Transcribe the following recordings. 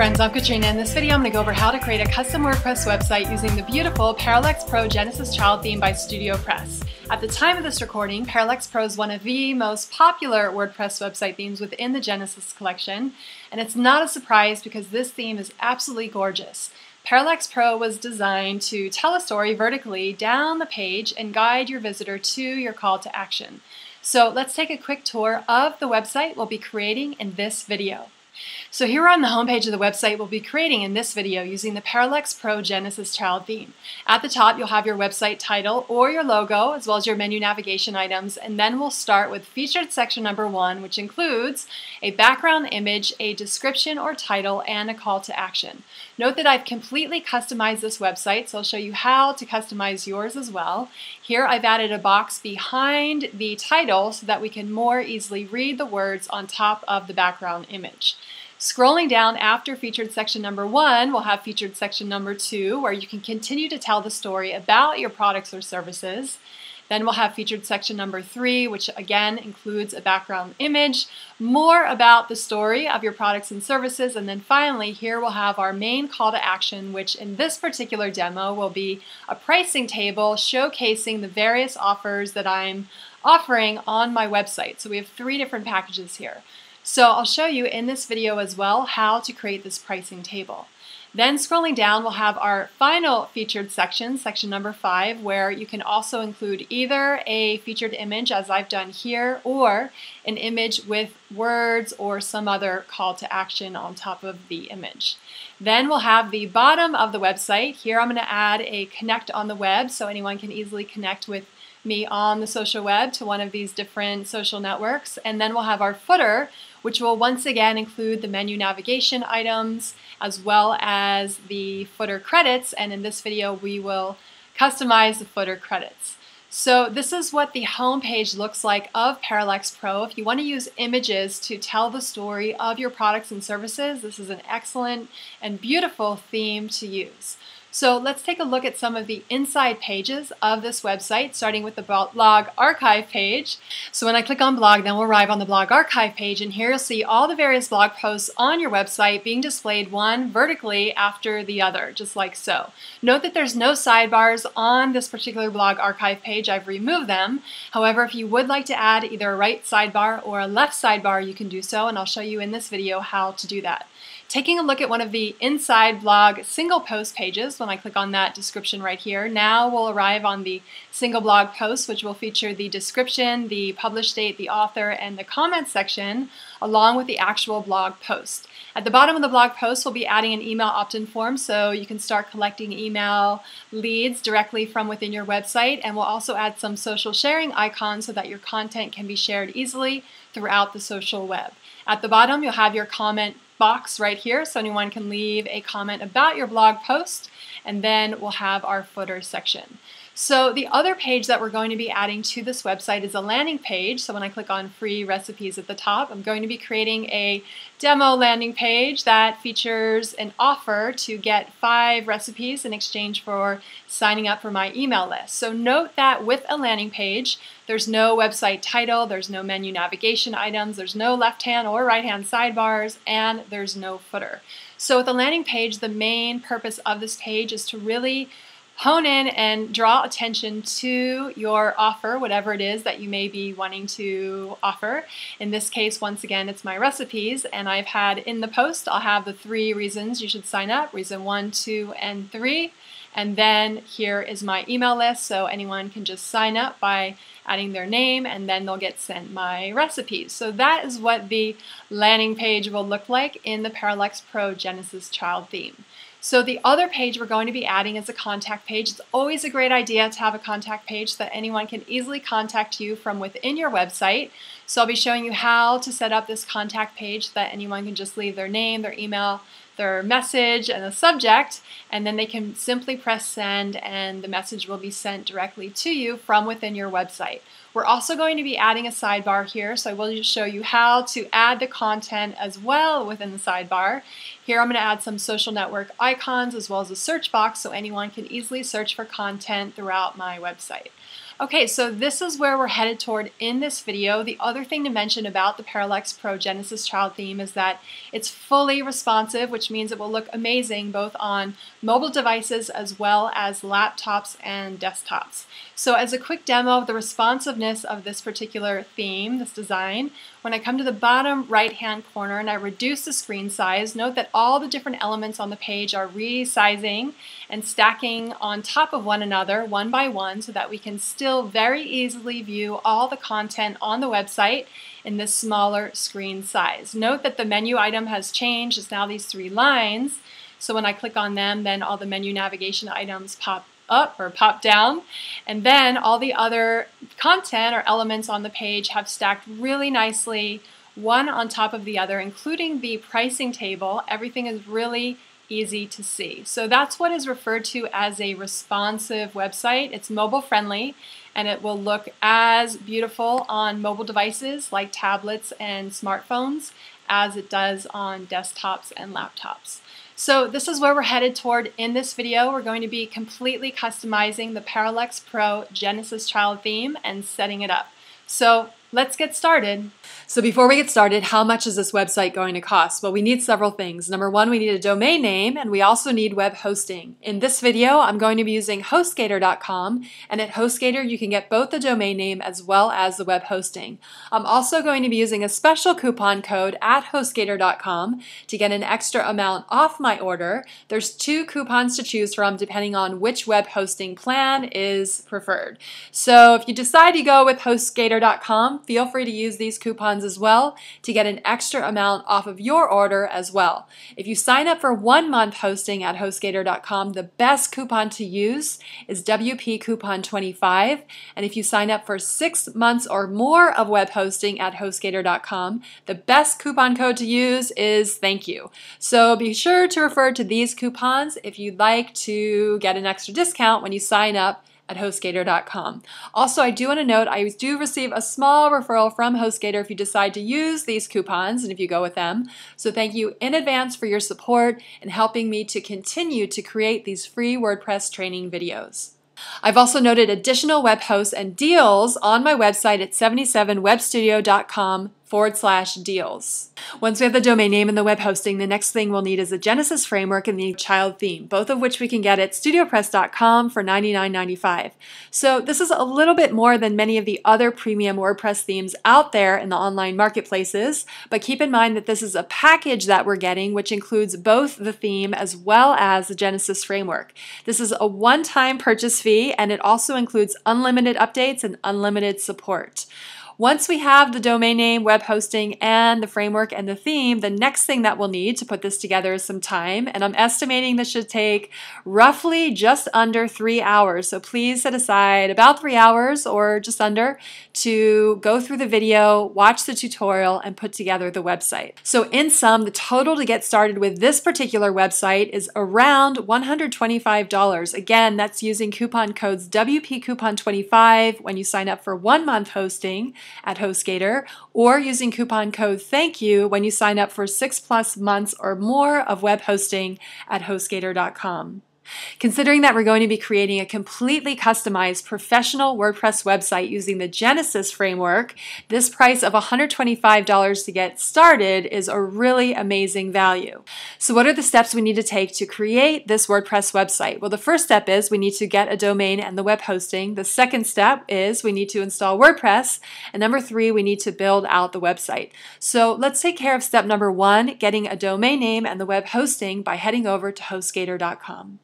friends, I'm Katrina. And in this video, I'm going to go over how to create a custom WordPress website using the beautiful Parallax Pro Genesis Child theme by Studio Press. At the time of this recording, Parallax Pro is one of the most popular WordPress website themes within the Genesis collection, and it's not a surprise because this theme is absolutely gorgeous. Parallax Pro was designed to tell a story vertically down the page and guide your visitor to your call to action. So let's take a quick tour of the website we'll be creating in this video. So here on the homepage of the website, we'll be creating in this video using the Parallax Pro Genesis Child theme. At the top, you'll have your website title or your logo, as well as your menu navigation items, and then we'll start with featured section number one, which includes a background image, a description or title, and a call to action. Note that I've completely customized this website, so I'll show you how to customize yours as well. Here I've added a box behind the title so that we can more easily read the words on top of the background image. Scrolling down after featured section number one, we'll have featured section number two, where you can continue to tell the story about your products or services. Then we'll have featured section number three, which again includes a background image, more about the story of your products and services, and then finally here we'll have our main call to action, which in this particular demo will be a pricing table showcasing the various offers that I'm offering on my website. So we have three different packages here. So I'll show you in this video as well how to create this pricing table. Then scrolling down, we'll have our final featured section, section number five, where you can also include either a featured image, as I've done here, or an image with words or some other call to action on top of the image. Then we'll have the bottom of the website. Here I'm going to add a connect on the web so anyone can easily connect with me on the social web to one of these different social networks. And then we'll have our footer, which will once again include the menu navigation items as well as the footer credits. And in this video, we will customize the footer credits. So this is what the home page looks like of Parallax Pro. If you want to use images to tell the story of your products and services, this is an excellent and beautiful theme to use. So let's take a look at some of the inside pages of this website, starting with the blog archive page. So when I click on blog, then we'll arrive on the blog archive page, and here you'll see all the various blog posts on your website being displayed one vertically after the other, just like so. Note that there's no sidebars on this particular blog archive page. I've removed them. However, if you would like to add either a right sidebar or a left sidebar, you can do so, and I'll show you in this video how to do that. Taking a look at one of the inside blog single post pages, when I click on that description right here, now we'll arrive on the single blog post, which will feature the description, the publish date, the author, and the comments section, along with the actual blog post. At the bottom of the blog post, we'll be adding an email opt-in form so you can start collecting email leads directly from within your website, and we'll also add some social sharing icons so that your content can be shared easily throughout the social web. At the bottom, you'll have your comment box right here so anyone can leave a comment about your blog post and then we'll have our footer section. So the other page that we're going to be adding to this website is a landing page. So when I click on free recipes at the top, I'm going to be creating a demo landing page that features an offer to get five recipes in exchange for signing up for my email list. So note that with a landing page, there's no website title, there's no menu navigation items, there's no left-hand or right-hand sidebars, and there's no footer. So with a landing page, the main purpose of this page is to really hone in and draw attention to your offer, whatever it is that you may be wanting to offer. In this case, once again, it's my recipes, and I've had in the post, I'll have the three reasons you should sign up reason one, two, and three. And then here is my email list, so anyone can just sign up by adding their name, and then they'll get sent my recipes. So that is what the landing page will look like in the Parallax Pro Genesis Child theme. So the other page we're going to be adding is a contact page. It's always a great idea to have a contact page that anyone can easily contact you from within your website. So I'll be showing you how to set up this contact page that anyone can just leave their name, their email, their message and the subject, and then they can simply press send and the message will be sent directly to you from within your website. We're also going to be adding a sidebar here, so I will show you how to add the content as well within the sidebar. Here I'm going to add some social network icons as well as a search box so anyone can easily search for content throughout my website. Okay, so this is where we're headed toward in this video. The other thing to mention about the Parallax Pro Genesis Child theme is that it's fully responsive, which means it will look amazing both on mobile devices as well as laptops and desktops. So as a quick demo of the responsiveness of this particular theme, this design, when I come to the bottom right hand corner and I reduce the screen size, note that all the different elements on the page are resizing and stacking on top of one another one by one so that we can still very easily view all the content on the website in this smaller screen size. Note that the menu item has changed. It's now these three lines. So when I click on them, then all the menu navigation items pop up or pop down. And then all the other content or elements on the page have stacked really nicely, one on top of the other, including the pricing table. Everything is really easy to see. So that's what is referred to as a responsive website. It's mobile friendly and it will look as beautiful on mobile devices like tablets and smartphones as it does on desktops and laptops. So this is where we're headed toward in this video. We're going to be completely customizing the Parallax Pro Genesis Child theme and setting it up. So let's get started. So before we get started, how much is this website going to cost? Well, we need several things. Number one, we need a domain name, and we also need web hosting. In this video, I'm going to be using HostGator.com, and at HostGator, you can get both the domain name as well as the web hosting. I'm also going to be using a special coupon code at HostGator.com to get an extra amount off my order. There's two coupons to choose from depending on which web hosting plan is preferred. So if you decide to go with HostGator.com, feel free to use these coupons as well to get an extra amount off of your order as well. If you sign up for one month hosting at HostGator.com, the best coupon to use is WP Coupon 25. And if you sign up for six months or more of web hosting at HostGator.com, the best coupon code to use is thank you. So be sure to refer to these coupons if you'd like to get an extra discount when you sign up at HostGator.com. Also, I do want to note I do receive a small referral from HostGator if you decide to use these coupons and if you go with them. So thank you in advance for your support and helping me to continue to create these free WordPress training videos. I've also noted additional web hosts and deals on my website at 77webstudio.com forward slash deals. Once we have the domain name and the web hosting, the next thing we'll need is the Genesis framework and the child theme, both of which we can get at studiopress.com for $99.95. So this is a little bit more than many of the other premium WordPress themes out there in the online marketplaces, but keep in mind that this is a package that we're getting, which includes both the theme as well as the Genesis framework. This is a one-time purchase fee, and it also includes unlimited updates and unlimited support. Once we have the domain name, web hosting, and the framework and the theme, the next thing that we'll need to put this together is some time. And I'm estimating this should take roughly just under three hours. So please set aside about three hours or just under to go through the video, watch the tutorial, and put together the website. So in sum, the total to get started with this particular website is around $125. Again, that's using coupon codes WP Coupon 25 when you sign up for one month hosting at HostGator or using coupon code thank you when you sign up for six plus months or more of web hosting at HostGator.com. Considering that we're going to be creating a completely customized professional WordPress website using the Genesis framework, this price of $125 to get started is a really amazing value. So what are the steps we need to take to create this WordPress website? Well, the first step is we need to get a domain and the web hosting. The second step is we need to install WordPress. And number three, we need to build out the website. So let's take care of step number one, getting a domain name and the web hosting by heading over to HostGator.com.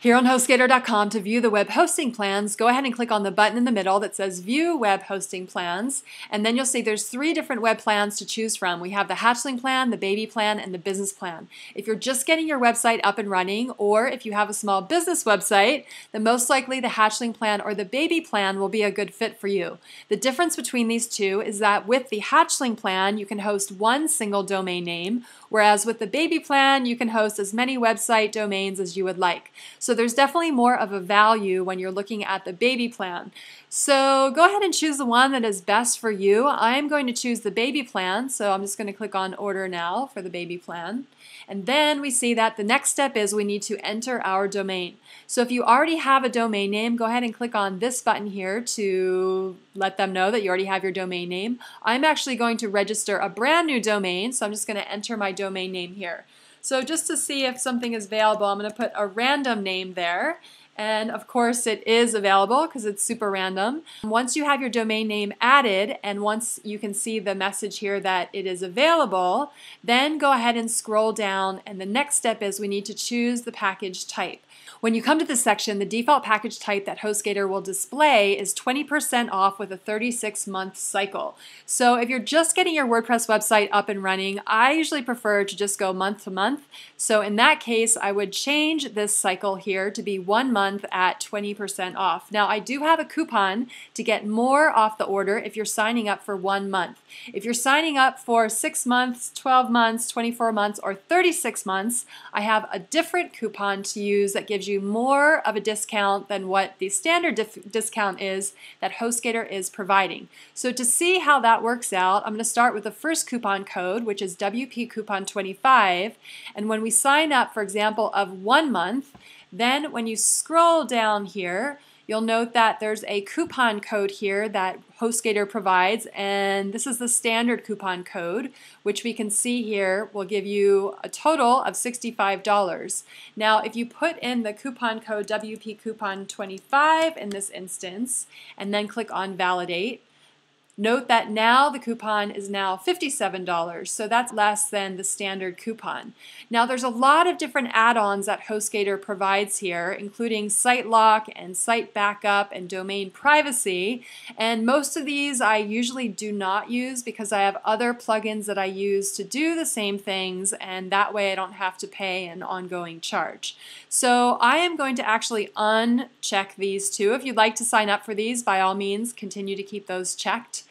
Here on HostGator.com to view the web hosting plans, go ahead and click on the button in the middle that says View Web Hosting Plans, and then you'll see there's three different web plans to choose from. We have the Hatchling plan, the Baby plan, and the Business plan. If you're just getting your website up and running, or if you have a small business website, then most likely the Hatchling plan or the Baby plan will be a good fit for you. The difference between these two is that with the Hatchling plan, you can host one single domain name, whereas with the Baby plan, you can host as many website domains as you would like. So there's definitely more of a value when you're looking at the baby plan. So go ahead and choose the one that is best for you. I'm going to choose the baby plan, so I'm just going to click on order now for the baby plan. And then we see that the next step is we need to enter our domain. So if you already have a domain name, go ahead and click on this button here to let them know that you already have your domain name. I'm actually going to register a brand new domain, so I'm just going to enter my domain name here. So just to see if something is available, I'm going to put a random name there. And of course, it is available because it's super random. Once you have your domain name added, and once you can see the message here that it is available, then go ahead and scroll down. And the next step is we need to choose the package type. When you come to this section, the default package type that HostGator will display is 20% off with a 36 month cycle. So if you're just getting your WordPress website up and running, I usually prefer to just go month to month. So in that case, I would change this cycle here to be one month at 20% off. Now I do have a coupon to get more off the order if you're signing up for one month. If you're signing up for six months, 12 months, 24 months, or 36 months, I have a different coupon to use that gives you you more of a discount than what the standard discount is that HostGator is providing. So to see how that works out, I'm going to start with the first coupon code, which is WP Coupon 25. And when we sign up, for example, of one month, then when you scroll down here, You'll note that there's a coupon code here that HostGator provides, and this is the standard coupon code, which we can see here will give you a total of $65. Now, if you put in the coupon code WP Coupon 25 in this instance, and then click on Validate, Note that now the coupon is now $57, so that's less than the standard coupon. Now there's a lot of different add-ons that HostGator provides here, including site lock and site backup and domain privacy, and most of these I usually do not use because I have other plugins that I use to do the same things, and that way I don't have to pay an ongoing charge. So I am going to actually uncheck these two. If you'd like to sign up for these, by all means, continue to keep those checked.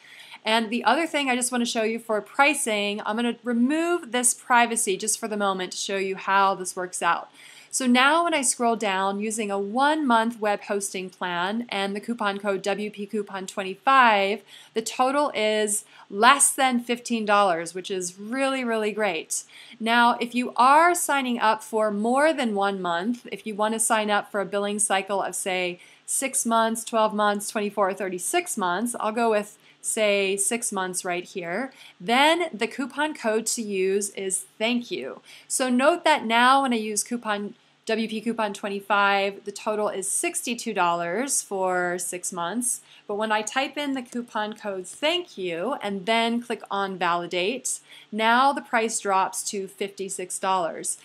And the other thing I just want to show you for pricing, I'm going to remove this privacy just for the moment to show you how this works out. So now when I scroll down using a one month web hosting plan and the coupon code WP Coupon 25, the total is less than $15, which is really, really great. Now, if you are signing up for more than one month, if you want to sign up for a billing cycle of say six months, 12 months, 24, or 36 months, I'll go with say six months right here, then the coupon code to use is thank you. So note that now when I use coupon WP coupon 25, the total is $62 for six months. But when I type in the coupon code thank you and then click on validate, now the price drops to $56.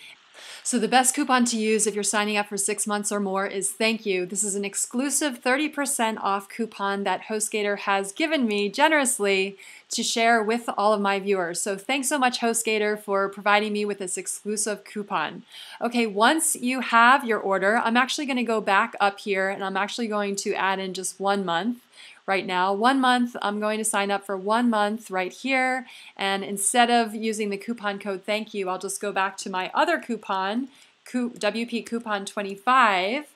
So the best coupon to use if you're signing up for six months or more is thank you. This is an exclusive 30% off coupon that HostGator has given me generously to share with all of my viewers. So thanks so much HostGator for providing me with this exclusive coupon. Okay, once you have your order, I'm actually going to go back up here and I'm actually going to add in just one month right now. One month, I'm going to sign up for one month right here. And instead of using the coupon code thank you, I'll just go back to my other coupon, WP coupon 25,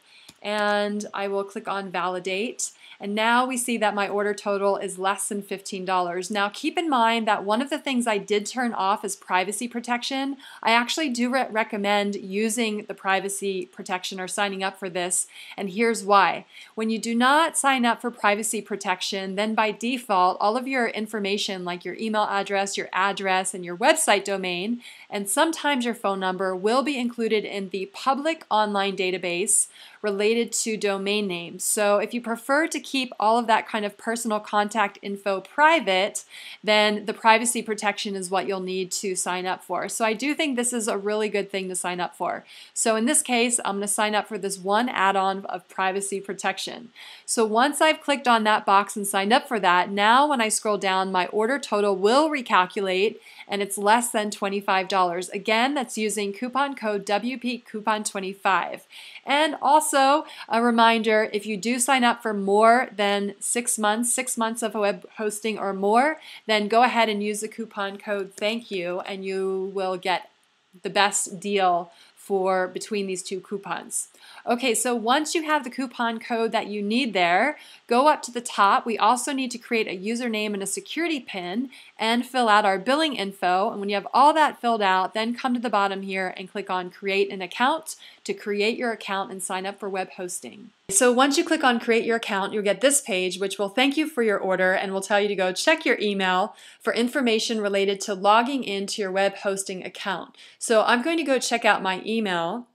and I will click on validate. And now we see that my order total is less than $15. Now keep in mind that one of the things I did turn off is privacy protection. I actually do re recommend using the privacy protection or signing up for this. And here's why. When you do not sign up for privacy protection, then by default, all of your information like your email address, your address, and your website domain, and sometimes your phone number will be included in the public online database related to domain names. So if you prefer to keep all of that kind of personal contact info private, then the privacy protection is what you'll need to sign up for. So I do think this is a really good thing to sign up for. So in this case, I'm going to sign up for this one add-on of privacy protection. So once I've clicked on that box and signed up for that, now when I scroll down, my order total will recalculate and it's less than $25. Again, that's using coupon code WP coupon 25. And also a reminder, if you do sign up for more than six months, six months of web hosting or more, then go ahead and use the coupon code thank you and you will get the best deal for between these two coupons. Okay, so once you have the coupon code that you need there, go up to the top. We also need to create a username and a security pin and fill out our billing info. And when you have all that filled out, then come to the bottom here and click on create an account to create your account and sign up for web hosting. So once you click on create your account, you'll get this page which will thank you for your order and will tell you to go check your email for information related to logging into your web hosting account. So I'm going to go check out my email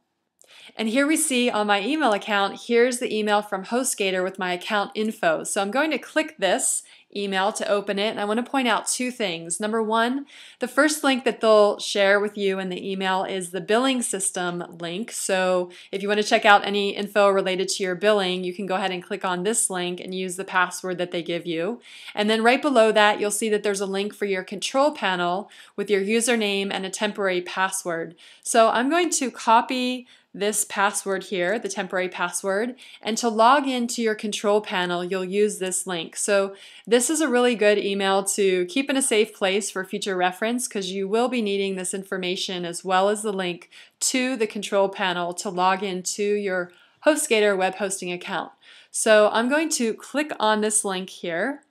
and here we see on my email account, here's the email from HostGator with my account info. So I'm going to click this email to open it. And I want to point out two things. Number one, the first link that they'll share with you in the email is the billing system link. So if you want to check out any info related to your billing, you can go ahead and click on this link and use the password that they give you. And then right below that, you'll see that there's a link for your control panel with your username and a temporary password. So I'm going to copy this password here, the temporary password, and to log into your control panel, you'll use this link. So this is a really good email to keep in a safe place for future reference because you will be needing this information as well as the link to the control panel to log into your HostGator web hosting account. So I'm going to click on this link here.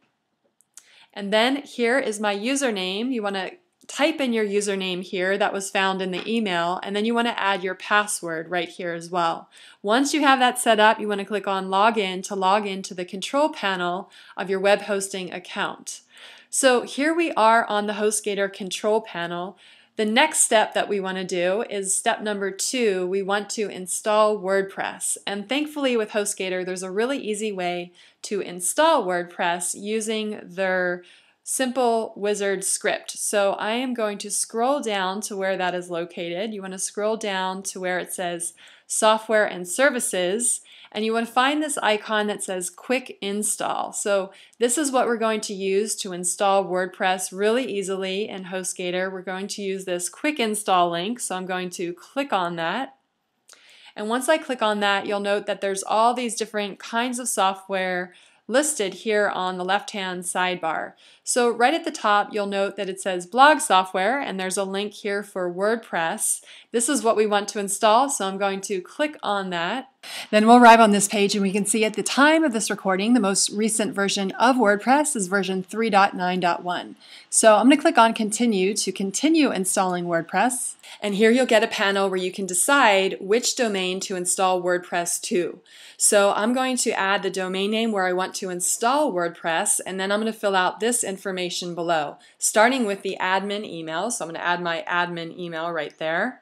And then here is my username. You want to type in your username here that was found in the email, and then you want to add your password right here as well. Once you have that set up, you want to click on Login to log into the control panel of your web hosting account. So here we are on the HostGator control panel. The next step that we want to do is step number two. We want to install WordPress. And thankfully with HostGator, there's a really easy way to install WordPress using their simple wizard script. So I am going to scroll down to where that is located. You want to scroll down to where it says software and services and you want to find this icon that says quick install. So this is what we're going to use to install WordPress really easily in HostGator. We're going to use this quick install link. So I'm going to click on that. And once I click on that, you'll note that there's all these different kinds of software listed here on the left-hand sidebar. So right at the top, you'll note that it says blog software, and there's a link here for WordPress. This is what we want to install, so I'm going to click on that. Then we'll arrive on this page and we can see at the time of this recording, the most recent version of WordPress is version 3.9.1. So I'm going to click on continue to continue installing WordPress. And here you'll get a panel where you can decide which domain to install WordPress to. So I'm going to add the domain name where I want to install WordPress, and then I'm going to fill out this information below, starting with the admin email. So I'm going to add my admin email right there.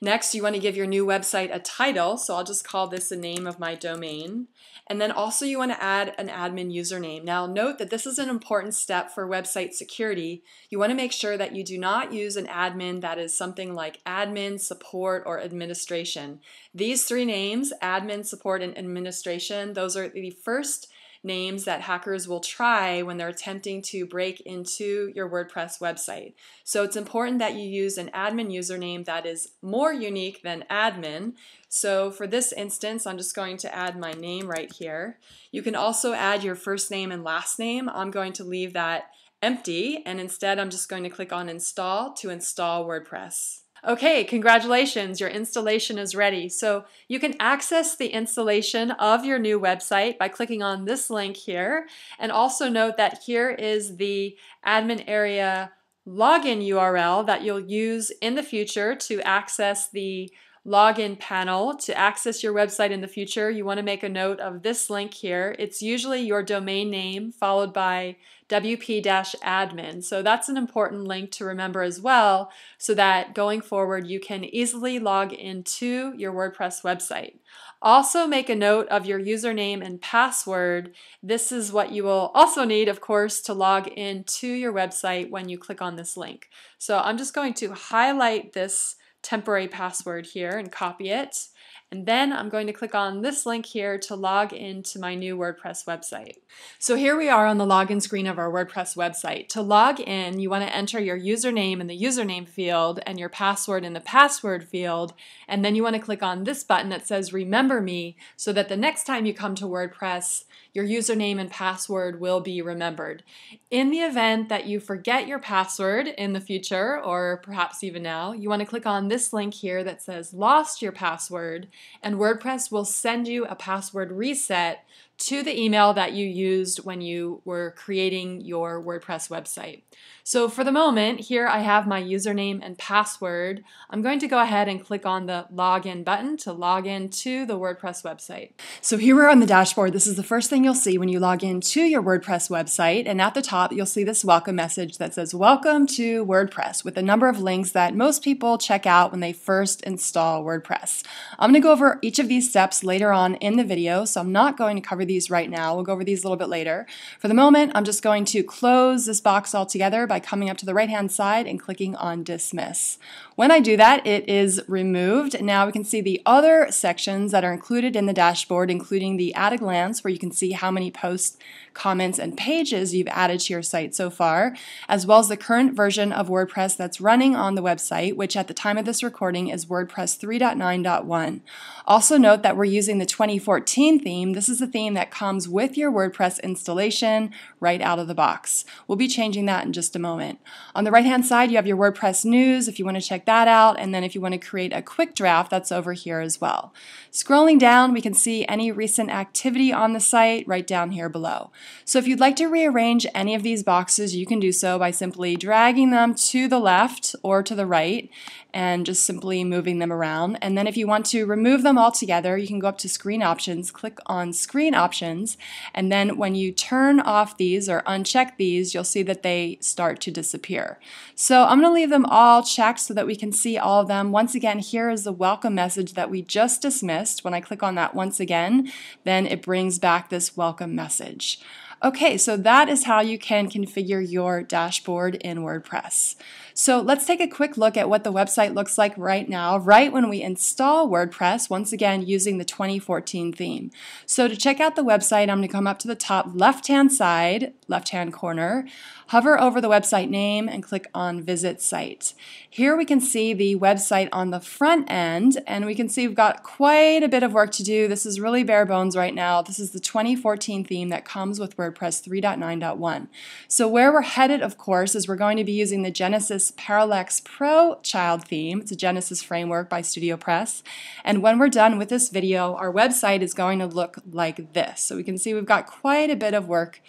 Next, you want to give your new website a title, so I'll just call this the name of my domain. And then also you want to add an admin username. Now note that this is an important step for website security. You want to make sure that you do not use an admin that is something like admin, support, or administration. These three names, admin, support, and administration, those are the first names that hackers will try when they're attempting to break into your WordPress website. So it's important that you use an admin username that is more unique than admin. So for this instance, I'm just going to add my name right here. You can also add your first name and last name. I'm going to leave that empty and instead I'm just going to click on install to install WordPress. Okay, congratulations, your installation is ready. So you can access the installation of your new website by clicking on this link here. And also note that here is the admin area login URL that you'll use in the future to access the login panel to access your website in the future, you want to make a note of this link here. It's usually your domain name followed by wp-admin. So that's an important link to remember as well so that going forward you can easily log into your WordPress website. Also make a note of your username and password. This is what you will also need, of course, to log into your website when you click on this link. So I'm just going to highlight this temporary password here and copy it. And then I'm going to click on this link here to log into my new WordPress website. So here we are on the login screen of our WordPress website. To log in, you want to enter your username in the username field and your password in the password field. And then you want to click on this button that says Remember Me so that the next time you come to WordPress, your username and password will be remembered. In the event that you forget your password in the future, or perhaps even now, you want to click on this link here that says Lost Your Password, and WordPress will send you a password reset to the email that you used when you were creating your WordPress website. So for the moment, here I have my username and password. I'm going to go ahead and click on the login button to log in to the WordPress website. So here we're on the dashboard. This is the first thing you'll see when you log in to your WordPress website. And at the top, you'll see this welcome message that says, Welcome to WordPress, with a number of links that most people check out when they first install WordPress. I'm going to go over each of these steps later on in the video, so I'm not going to cover these right now. We'll go over these a little bit later. For the moment, I'm just going to close this box altogether by coming up to the right hand side and clicking on dismiss. When I do that, it is removed. Now we can see the other sections that are included in the dashboard, including the at a glance, where you can see how many posts, comments, and pages you've added to your site so far, as well as the current version of WordPress that's running on the website, which at the time of this recording is WordPress 3.9.1. Also note that we're using the 2014 theme. This is the theme that comes with your WordPress installation right out of the box. We'll be changing that in just a moment. On the right hand side, you have your WordPress news if you want to check that out. And then if you want to create a quick draft, that's over here as well. Scrolling down, we can see any recent activity on the site right down here below. So if you'd like to rearrange any of these boxes, you can do so by simply dragging them to the left or to the right and just simply moving them around. And then if you want to remove them all together, you can go up to screen options, click on screen options, and then when you turn off these or uncheck these, you'll see that they start to disappear. So I'm to leave them all checked so that we can see all of them. Once again, here is the welcome message that we just dismissed. When I click on that once again, then it brings back this welcome message. Okay, so that is how you can configure your dashboard in WordPress. So let's take a quick look at what the website looks like right now, right when we install WordPress, once again using the 2014 theme. So to check out the website, I'm going to come up to the top left-hand side, left-hand corner, hover over the website name and click on Visit Site. Here we can see the website on the front end, and we can see we've got quite a bit of work to do. This is really bare bones right now. This is the 2014 theme that comes with WordPress 3.9.1. So where we're headed, of course, is we're going to be using the Genesis Parallax Pro child theme. It's a Genesis framework by Studio Press. And when we're done with this video, our website is going to look like this. So we can see we've got quite a bit of work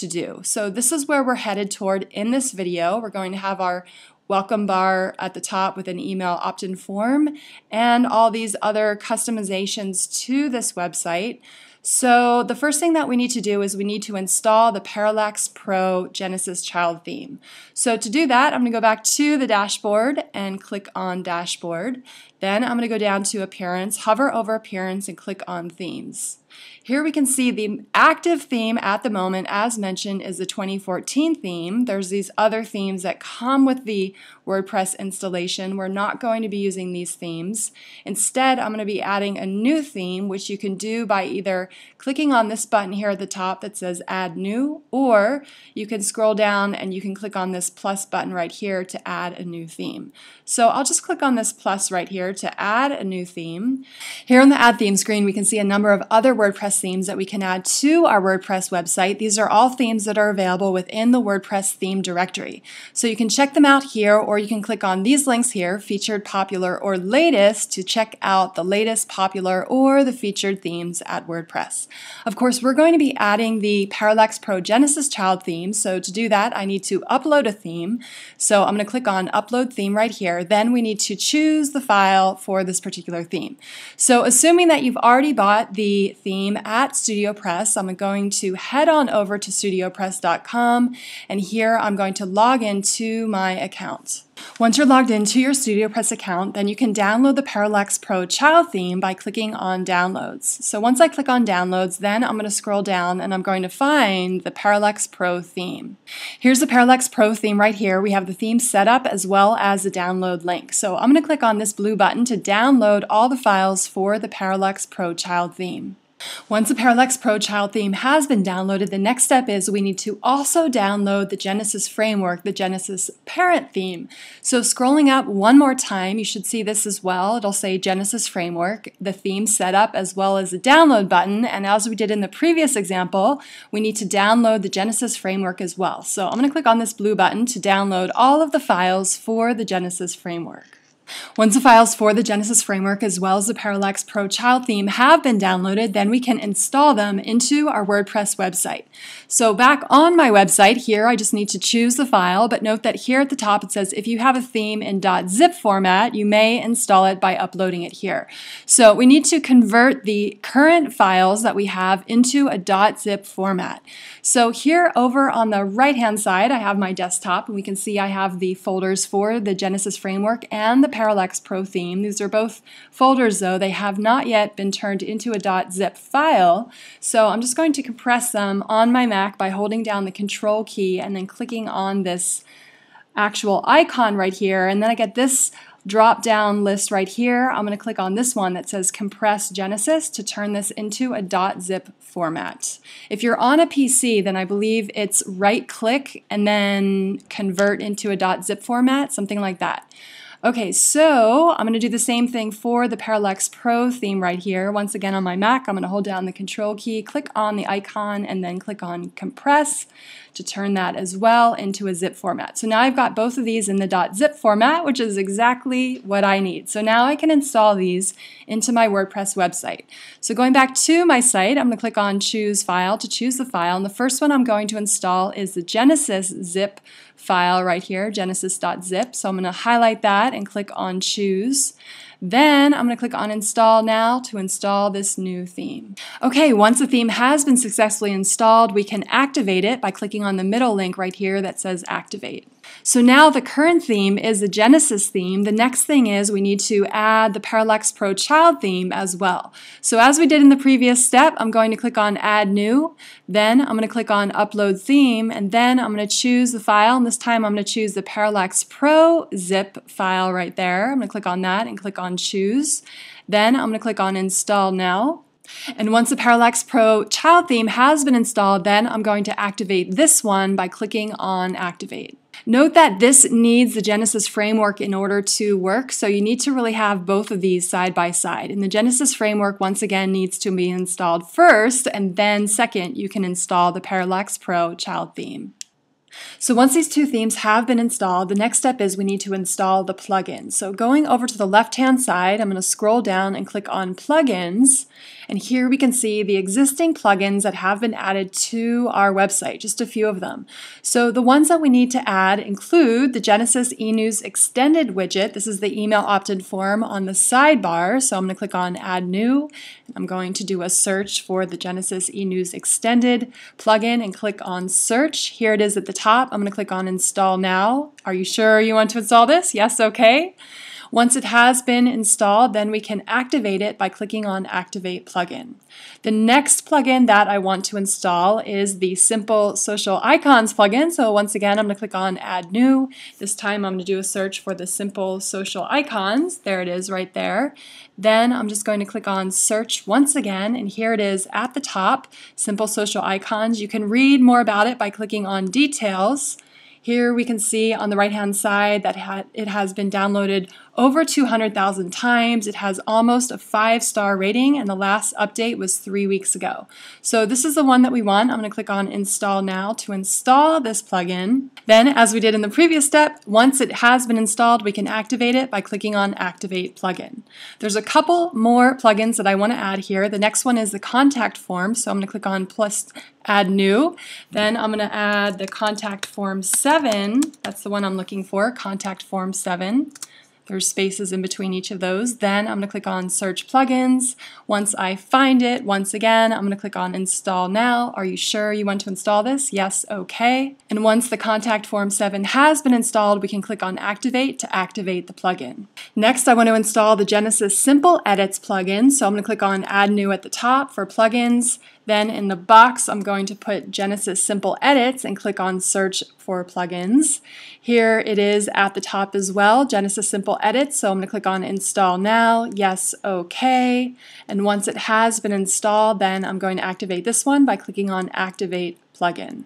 to do. So this is where we're headed toward in this video. We're going to have our welcome bar at the top with an email opt-in form and all these other customizations to this website. So the first thing that we need to do is we need to install the Parallax Pro Genesis Child theme. So to do that, I'm going to go back to the dashboard and click on Dashboard. Then I'm going to go down to Appearance, hover over Appearance, and click on Themes. Here we can see the active theme at the moment, as mentioned, is the 2014 theme. There's these other themes that come with the WordPress installation. We're not going to be using these themes. Instead, I'm going to be adding a new theme, which you can do by either clicking on this button here at the top that says Add New, or you can scroll down and you can click on this plus button right here to add a new theme. So I'll just click on this plus right here to add a new theme. Here on the Add Theme screen, we can see a number of other WordPress themes that we can add to our WordPress website. These are all themes that are available within the WordPress theme directory. So you can check them out here or you can click on these links here, featured, popular, or latest to check out the latest popular or the featured themes at WordPress. Of course, we're going to be adding the Parallax Pro Genesis child theme. So to do that, I need to upload a theme. So I'm going to click on upload theme right here. Then we need to choose the file for this particular theme. So assuming that you've already bought the theme theme at StudioPress. I'm going to head on over to studiopress.com and here I'm going to log into my account. Once you're logged into your StudioPress account, then you can download the Parallax Pro child theme by clicking on Downloads. So once I click on Downloads, then I'm going to scroll down and I'm going to find the Parallax Pro theme. Here's the Parallax Pro theme right here. We have the theme set up as well as the download link. So I'm going to click on this blue button to download all the files for the Parallax Pro child theme. Once the Parallax Pro child theme has been downloaded, the next step is we need to also download the Genesis framework, the Genesis parent theme. So scrolling up one more time, you should see this as well. It'll say Genesis framework, the theme setup, as well as the download button. And as we did in the previous example, we need to download the Genesis framework as well. So I'm going to click on this blue button to download all of the files for the Genesis framework. Once the files for the Genesis framework as well as the Parallax Pro child theme have been downloaded, then we can install them into our WordPress website. So back on my website here, I just need to choose the file, but note that here at the top it says if you have a theme in .zip format, you may install it by uploading it here. So we need to convert the current files that we have into a .zip format. So here over on the right hand side, I have my desktop and we can see I have the folders for the Genesis framework and the Parallax Pro theme. These are both folders though. They have not yet been turned into a .zip file. So I'm just going to compress them on my Mac by holding down the control key and then clicking on this actual icon right here. And then I get this drop down list right here. I'm going to click on this one that says compress Genesis to turn this into a .zip format. If you're on a PC, then I believe it's right click and then convert into a dot .zip format, something like that. Okay, so I'm going to do the same thing for the Parallax Pro theme right here. Once again on my Mac, I'm going to hold down the control key, click on the icon, and then click on compress to turn that as well into a zip format. So now I've got both of these in the .zip format, which is exactly what I need. So now I can install these into my WordPress website. So going back to my site, I'm going to click on choose file to choose the file. And the first one I'm going to install is the Genesis zip file right here, genesis.zip. So I'm going to highlight that and click on choose. Then I'm going to click on install now to install this new theme. Okay, once the theme has been successfully installed, we can activate it by clicking on the middle link right here that says activate. So now the current theme is the Genesis theme. The next thing is we need to add the Parallax Pro child theme as well. So as we did in the previous step, I'm going to click on add new, then I'm going to click on upload theme, and then I'm going to choose the file, and this time I'm going to choose the Parallax Pro zip file right there. I'm going to click on that and click on choose. Then I'm going to click on install now. And once the Parallax Pro child theme has been installed, then I'm going to activate this one by clicking on activate. Note that this needs the Genesis framework in order to work, so you need to really have both of these side by side. And the Genesis framework, once again, needs to be installed first, and then second, you can install the Parallax Pro child theme. So once these two themes have been installed, the next step is we need to install the plugin. So going over to the left-hand side, I'm going to scroll down and click on Plugins, and here we can see the existing plugins that have been added to our website, just a few of them. So the ones that we need to add include the Genesis eNews Extended widget. This is the email opt-in form on the sidebar. So I'm going to click on Add New. I'm going to do a search for the Genesis eNews Extended plugin and click on Search. Here it is at the top. I'm going to click on Install Now. Are you sure you want to install this? Yes, okay. Once it has been installed, then we can activate it by clicking on Activate Plugin. The next plugin that I want to install is the Simple Social Icons plugin. So once again, I'm going to click on Add New. This time I'm going to do a search for the Simple Social Icons. There it is right there. Then I'm just going to click on Search once again, and here it is at the top, Simple Social Icons. You can read more about it by clicking on Details. Here we can see on the right hand side that it has been downloaded over 200,000 times. It has almost a five star rating and the last update was three weeks ago. So this is the one that we want. I'm going to click on install now to install this plugin. Then as we did in the previous step, once it has been installed, we can activate it by clicking on activate plugin. There's a couple more plugins that I want to add here. The next one is the contact form. So I'm going to click on plus add new. Then I'm going to add the contact form 7. That's the one I'm looking for, contact form 7. There's spaces in between each of those. Then I'm going to click on Search Plugins. Once I find it, once again, I'm going to click on Install Now. Are you sure you want to install this? Yes, okay. And once the Contact Form 7 has been installed, we can click on Activate to activate the plugin. Next, I want to install the Genesis Simple Edits plugin. So I'm going to click on Add New at the top for plugins. Then in the box, I'm going to put Genesis Simple Edits and click on Search for Plugins. Here it is at the top as well, Genesis Simple Edits. So I'm going to click on Install Now, Yes, OK. And once it has been installed, then I'm going to activate this one by clicking on Activate Plugin.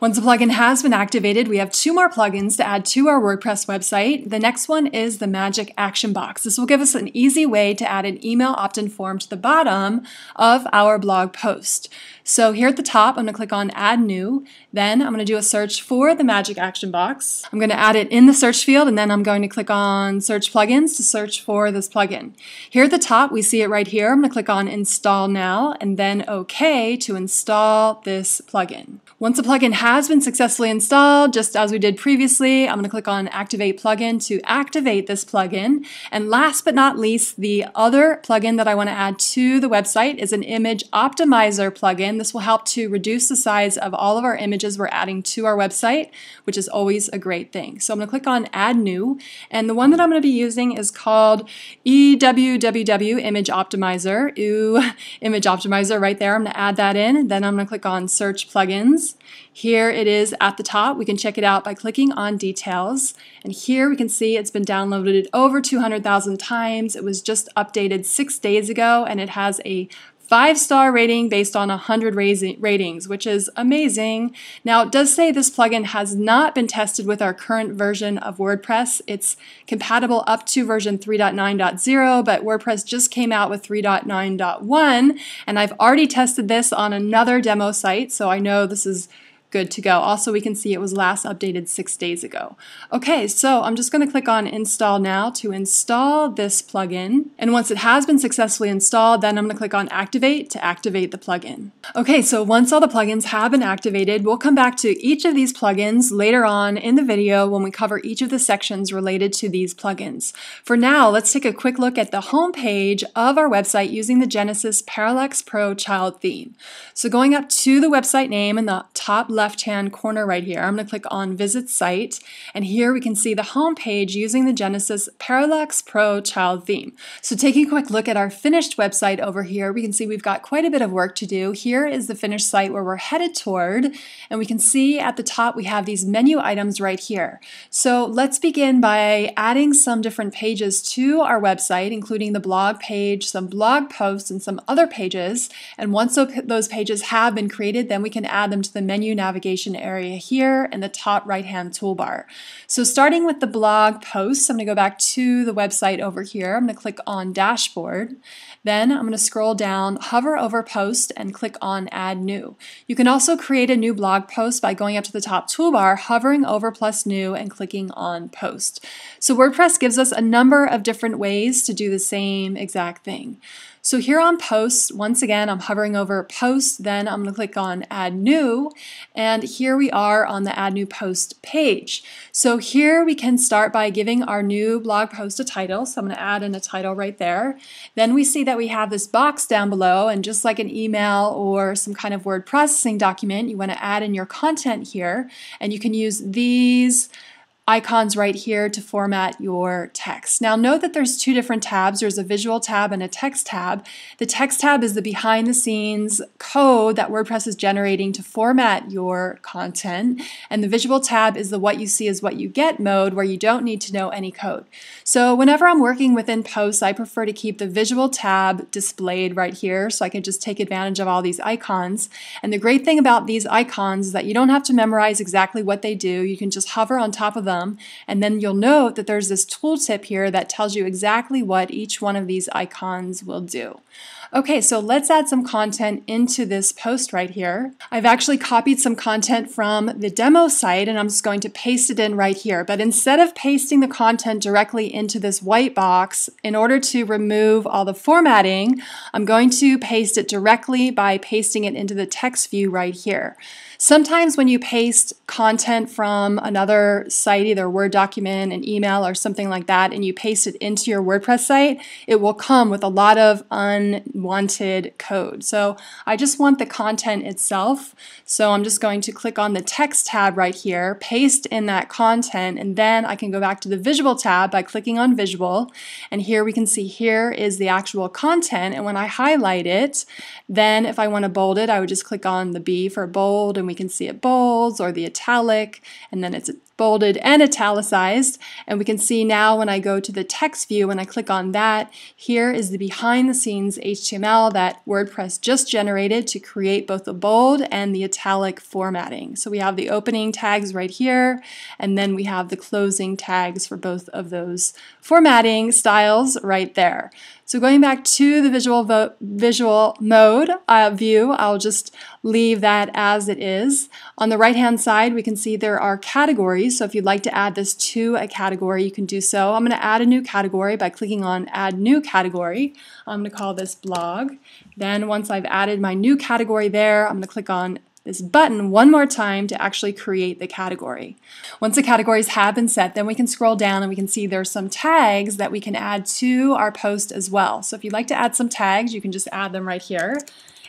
Once a plugin has been activated, we have two more plugins to add to our WordPress website. The next one is the Magic Action Box. This will give us an easy way to add an email opt-in form to the bottom of our blog post. So here at the top, I'm going to click on Add New. Then I'm going to do a search for the Magic Action Box. I'm going to add it in the search field, and then I'm going to click on Search Plugins to search for this plugin. Here at the top, we see it right here. I'm going to click on Install Now, and then OK to install this plugin. Once a plugin has been successfully installed, just as we did previously, I'm going to click on Activate Plugin to activate this plugin. And last but not least, the other plugin that I want to add to the website is an Image Optimizer plugin. This will help to reduce the size of all of our images we're adding to our website, which is always a great thing. So I'm going to click on Add New, and the one that I'm going to be using is called EWWW Image Optimizer. Ooh, Image Optimizer right there. I'm going to add that in. Then I'm going to click on Search Plugins. Here it is at the top. We can check it out by clicking on details. And here we can see it's been downloaded over 200,000 times. It was just updated six days ago and it has a five star rating based on 100 ratings, which is amazing. Now, it does say this plugin has not been tested with our current version of WordPress. It's compatible up to version 3.9.0, but WordPress just came out with 3.9.1, and I've already tested this on another demo site, so I know this is good to go. Also, we can see it was last updated six days ago. Okay, so I'm just going to click on Install Now to install this plugin. And once it has been successfully installed, then I'm going to click on Activate to activate the plugin. Okay, so once all the plugins have been activated, we'll come back to each of these plugins later on in the video when we cover each of the sections related to these plugins. For now, let's take a quick look at the home page of our website using the Genesis Parallax Pro child theme. So going up to the website name in the top left left-hand corner right here, I'm going to click on Visit Site, and here we can see the home page using the Genesis Parallax Pro child theme. So taking a quick look at our finished website over here, we can see we've got quite a bit of work to do. Here is the finished site where we're headed toward, and we can see at the top we have these menu items right here. So let's begin by adding some different pages to our website, including the blog page, some blog posts, and some other pages. And once those pages have been created, then we can add them to the menu navigation navigation area here in the top right hand toolbar. So starting with the blog posts, I'm going to go back to the website over here. I'm going to click on dashboard. Then I'm going to scroll down, hover over post, and click on add new. You can also create a new blog post by going up to the top toolbar, hovering over plus new, and clicking on post. So WordPress gives us a number of different ways to do the same exact thing. So here on posts, once again, I'm hovering over post, then I'm going to click on add new, and here we are on the add new post page. So here we can start by giving our new blog post a title. So I'm going to add in a title right there. Then we see that we have this box down below, and just like an email or some kind of word processing document, you want to add in your content here, and you can use these icons right here to format your text. Now note that there's two different tabs. There's a visual tab and a text tab. The text tab is the behind the scenes code that WordPress is generating to format your content. And the visual tab is the what you see is what you get mode where you don't need to know any code. So whenever I'm working within posts, I prefer to keep the visual tab displayed right here so I can just take advantage of all these icons. And the great thing about these icons is that you don't have to memorize exactly what they do. You can just hover on top of them them. And then you'll note that there's this tooltip here that tells you exactly what each one of these icons will do. Okay, so let's add some content into this post right here. I've actually copied some content from the demo site and I'm just going to paste it in right here. But instead of pasting the content directly into this white box, in order to remove all the formatting, I'm going to paste it directly by pasting it into the text view right here. Sometimes when you paste content from another site, either a Word document, an email, or something like that, and you paste it into your WordPress site, it will come with a lot of unwanted code. So I just want the content itself. So I'm just going to click on the text tab right here, paste in that content, and then I can go back to the visual tab by clicking on visual. And here we can see here is the actual content. And when I highlight it, then if I want to bold it, I would just click on the B for bold and we can see it bolds or the italic, and then it's bolded and italicized. And we can see now when I go to the text view, when I click on that, here is the behind the scenes HTML that WordPress just generated to create both the bold and the italic formatting. So we have the opening tags right here, and then we have the closing tags for both of those formatting styles right there. So going back to the visual visual mode uh, view, I'll just leave that as it is. On the right hand side, we can see there are categories. So if you'd like to add this to a category, you can do so. I'm going to add a new category by clicking on Add New Category. I'm going to call this Blog. Then once I've added my new category there, I'm going to click on this button one more time to actually create the category. Once the categories have been set, then we can scroll down and we can see there's some tags that we can add to our post as well. So if you'd like to add some tags, you can just add them right here.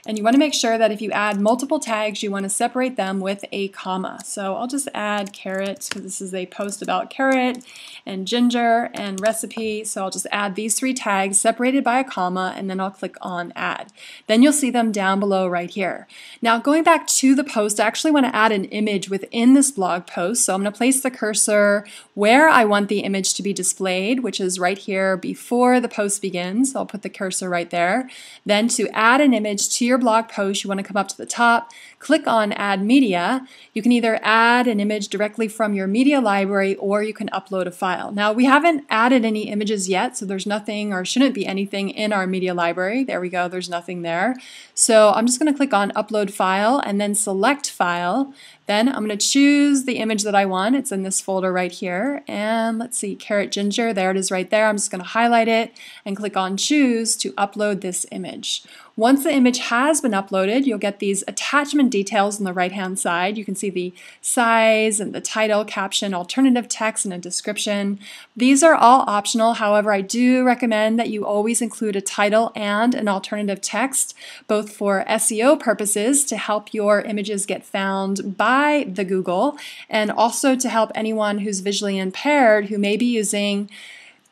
And you want to make sure that if you add multiple tags, you want to separate them with a comma. So I'll just add carrot because this is a post about carrot and ginger and recipe. So I'll just add these three tags separated by a comma and then I'll click on add. Then you'll see them down below right here. Now going back to the post, I actually want to add an image within this blog post. So I'm going to place the cursor where I want the image to be displayed, which is right here before the post begins. So I'll put the cursor right there. Then to add an image to your blog post, you want to come up to the top, click on Add Media. You can either add an image directly from your media library or you can upload a file. Now, we haven't added any images yet, so there's nothing or shouldn't be anything in our media library. There we go, there's nothing there. So I'm just going to click on Upload File and then select File. Then I'm going to choose the image that I want. It's in this folder right here. And let's see, carrot ginger, there it is right there. I'm just going to highlight it and click on choose to upload this image. Once the image has been uploaded, you'll get these attachment details on the right-hand side. You can see the size and the title, caption, alternative text, and a description. These are all optional. However, I do recommend that you always include a title and an alternative text, both for SEO purposes to help your images get found by the Google, and also to help anyone who's visually impaired who may be using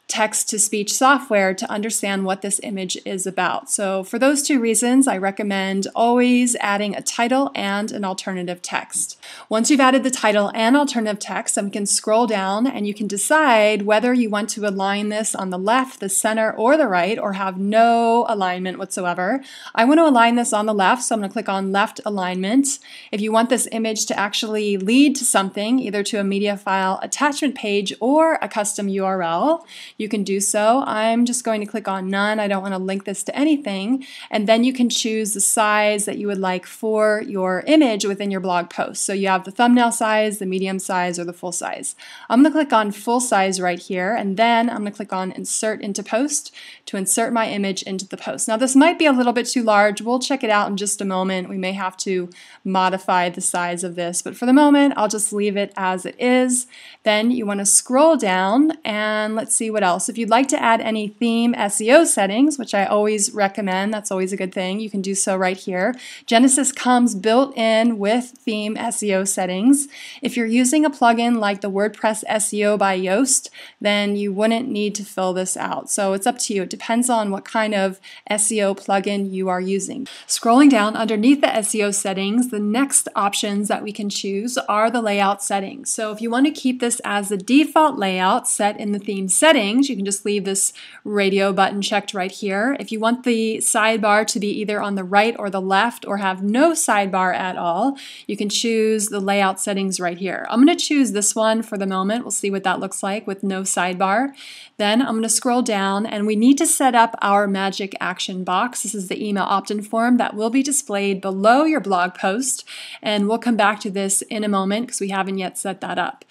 text to speech software to understand what this image is about. So, for those two reasons, I recommend always adding a title and an alternative text. Once you've added the title and alternative text, then we can scroll down and you can decide whether you want to align this on the left, the center, or the right, or have no alignment whatsoever. I want to align this on the left, so I'm going to click on left alignment. If you want this image to actually lead to something, either to a media file attachment page or a custom URL, you can do so. I'm just going to click on none. I don't want to link this to anything. And then you can choose the size that you would like for your image within your blog post. So you have the thumbnail size, the medium size, or the full size. I'm going to click on full size right here, and then I'm going to click on insert into post to insert my image into the post. Now this might be a little bit too large. We'll check it out in just a moment. We may have to modify the size of this, but for the moment, I'll just leave it as it is. Then you want to scroll down and let's see what else else. If you'd like to add any theme SEO settings, which I always recommend, that's always a good thing, you can do so right here. Genesis comes built in with theme SEO settings. If you're using a plugin like the WordPress SEO by Yoast, then you wouldn't need to fill this out. So it's up to you. It depends on what kind of SEO plugin you are using. Scrolling down underneath the SEO settings, the next options that we can choose are the layout settings. So if you want to keep this as the default layout set in the theme settings, settings, you can just leave this radio button checked right here. If you want the sidebar to be either on the right or the left or have no sidebar at all, you can choose the layout settings right here. I'm going to choose this one for the moment. We'll see what that looks like with no sidebar. Then I'm going to scroll down and we need to set up our magic action box. This is the email opt-in form that will be displayed below your blog post and we'll come back to this in a moment because we haven't yet set that up.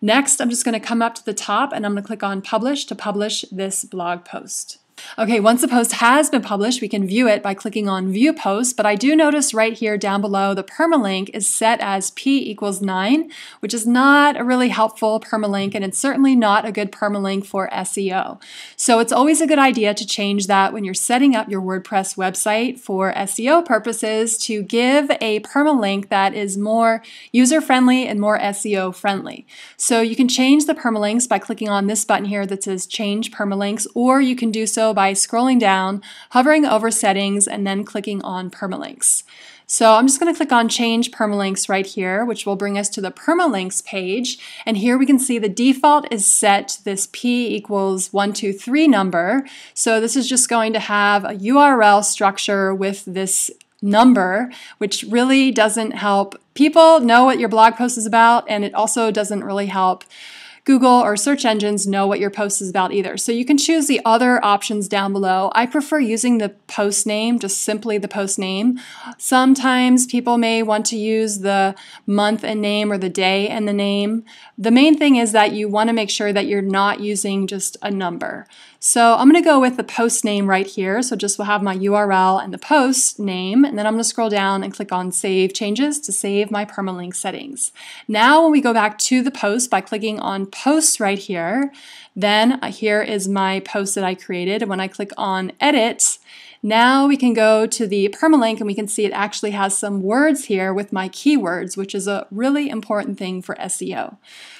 Next, I'm just going to come up to the top and I'm going to click on publish to publish this blog post. Okay, once the post has been published, we can view it by clicking on View Post, but I do notice right here down below the permalink is set as p equals 9, which is not a really helpful permalink, and it's certainly not a good permalink for SEO. So it's always a good idea to change that when you're setting up your WordPress website for SEO purposes to give a permalink that is more user-friendly and more SEO-friendly. So you can change the permalinks by clicking on this button here that says Change Permalinks, or you can do so by scrolling down, hovering over settings, and then clicking on permalinks. So I'm just going to click on change permalinks right here, which will bring us to the permalinks page. And here we can see the default is set to this p equals 123 number. So this is just going to have a URL structure with this number, which really doesn't help people know what your blog post is about. And it also doesn't really help Google or search engines know what your post is about either. So you can choose the other options down below. I prefer using the post name, just simply the post name. Sometimes people may want to use the month and name or the day and the name. The main thing is that you want to make sure that you're not using just a number. So I'm going to go with the post name right here. So just will have my URL and the post name, and then I'm going to scroll down and click on Save Changes to save my permalink settings. Now when we go back to the post by clicking on Post right here, then uh, here is my post that I created. When I click on Edit, now we can go to the permalink and we can see it actually has some words here with my keywords, which is a really important thing for SEO.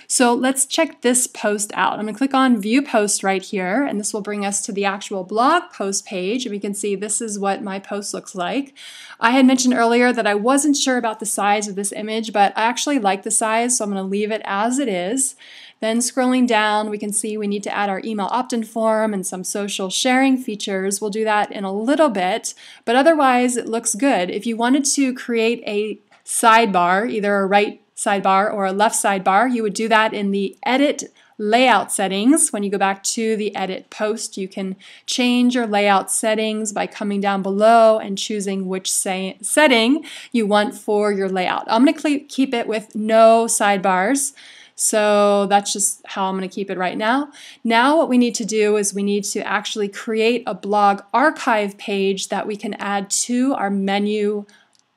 So let's check this post out. I'm going to click on View Post right here, and this will bring us to the actual blog post page, and we can see this is what my post looks like. I had mentioned earlier that I wasn't sure about the size of this image, but I actually like the size, so I'm going to leave it as it is. Then scrolling down, we can see we need to add our email opt-in form and some social sharing features. We'll do that in a little bit, but otherwise it looks good. If you wanted to create a sidebar, either a right sidebar or a left sidebar, you would do that in the Edit layout settings. When you go back to the edit post, you can change your layout settings by coming down below and choosing which setting you want for your layout. I'm going to keep it with no sidebars. So that's just how I'm going to keep it right now. Now what we need to do is we need to actually create a blog archive page that we can add to our menu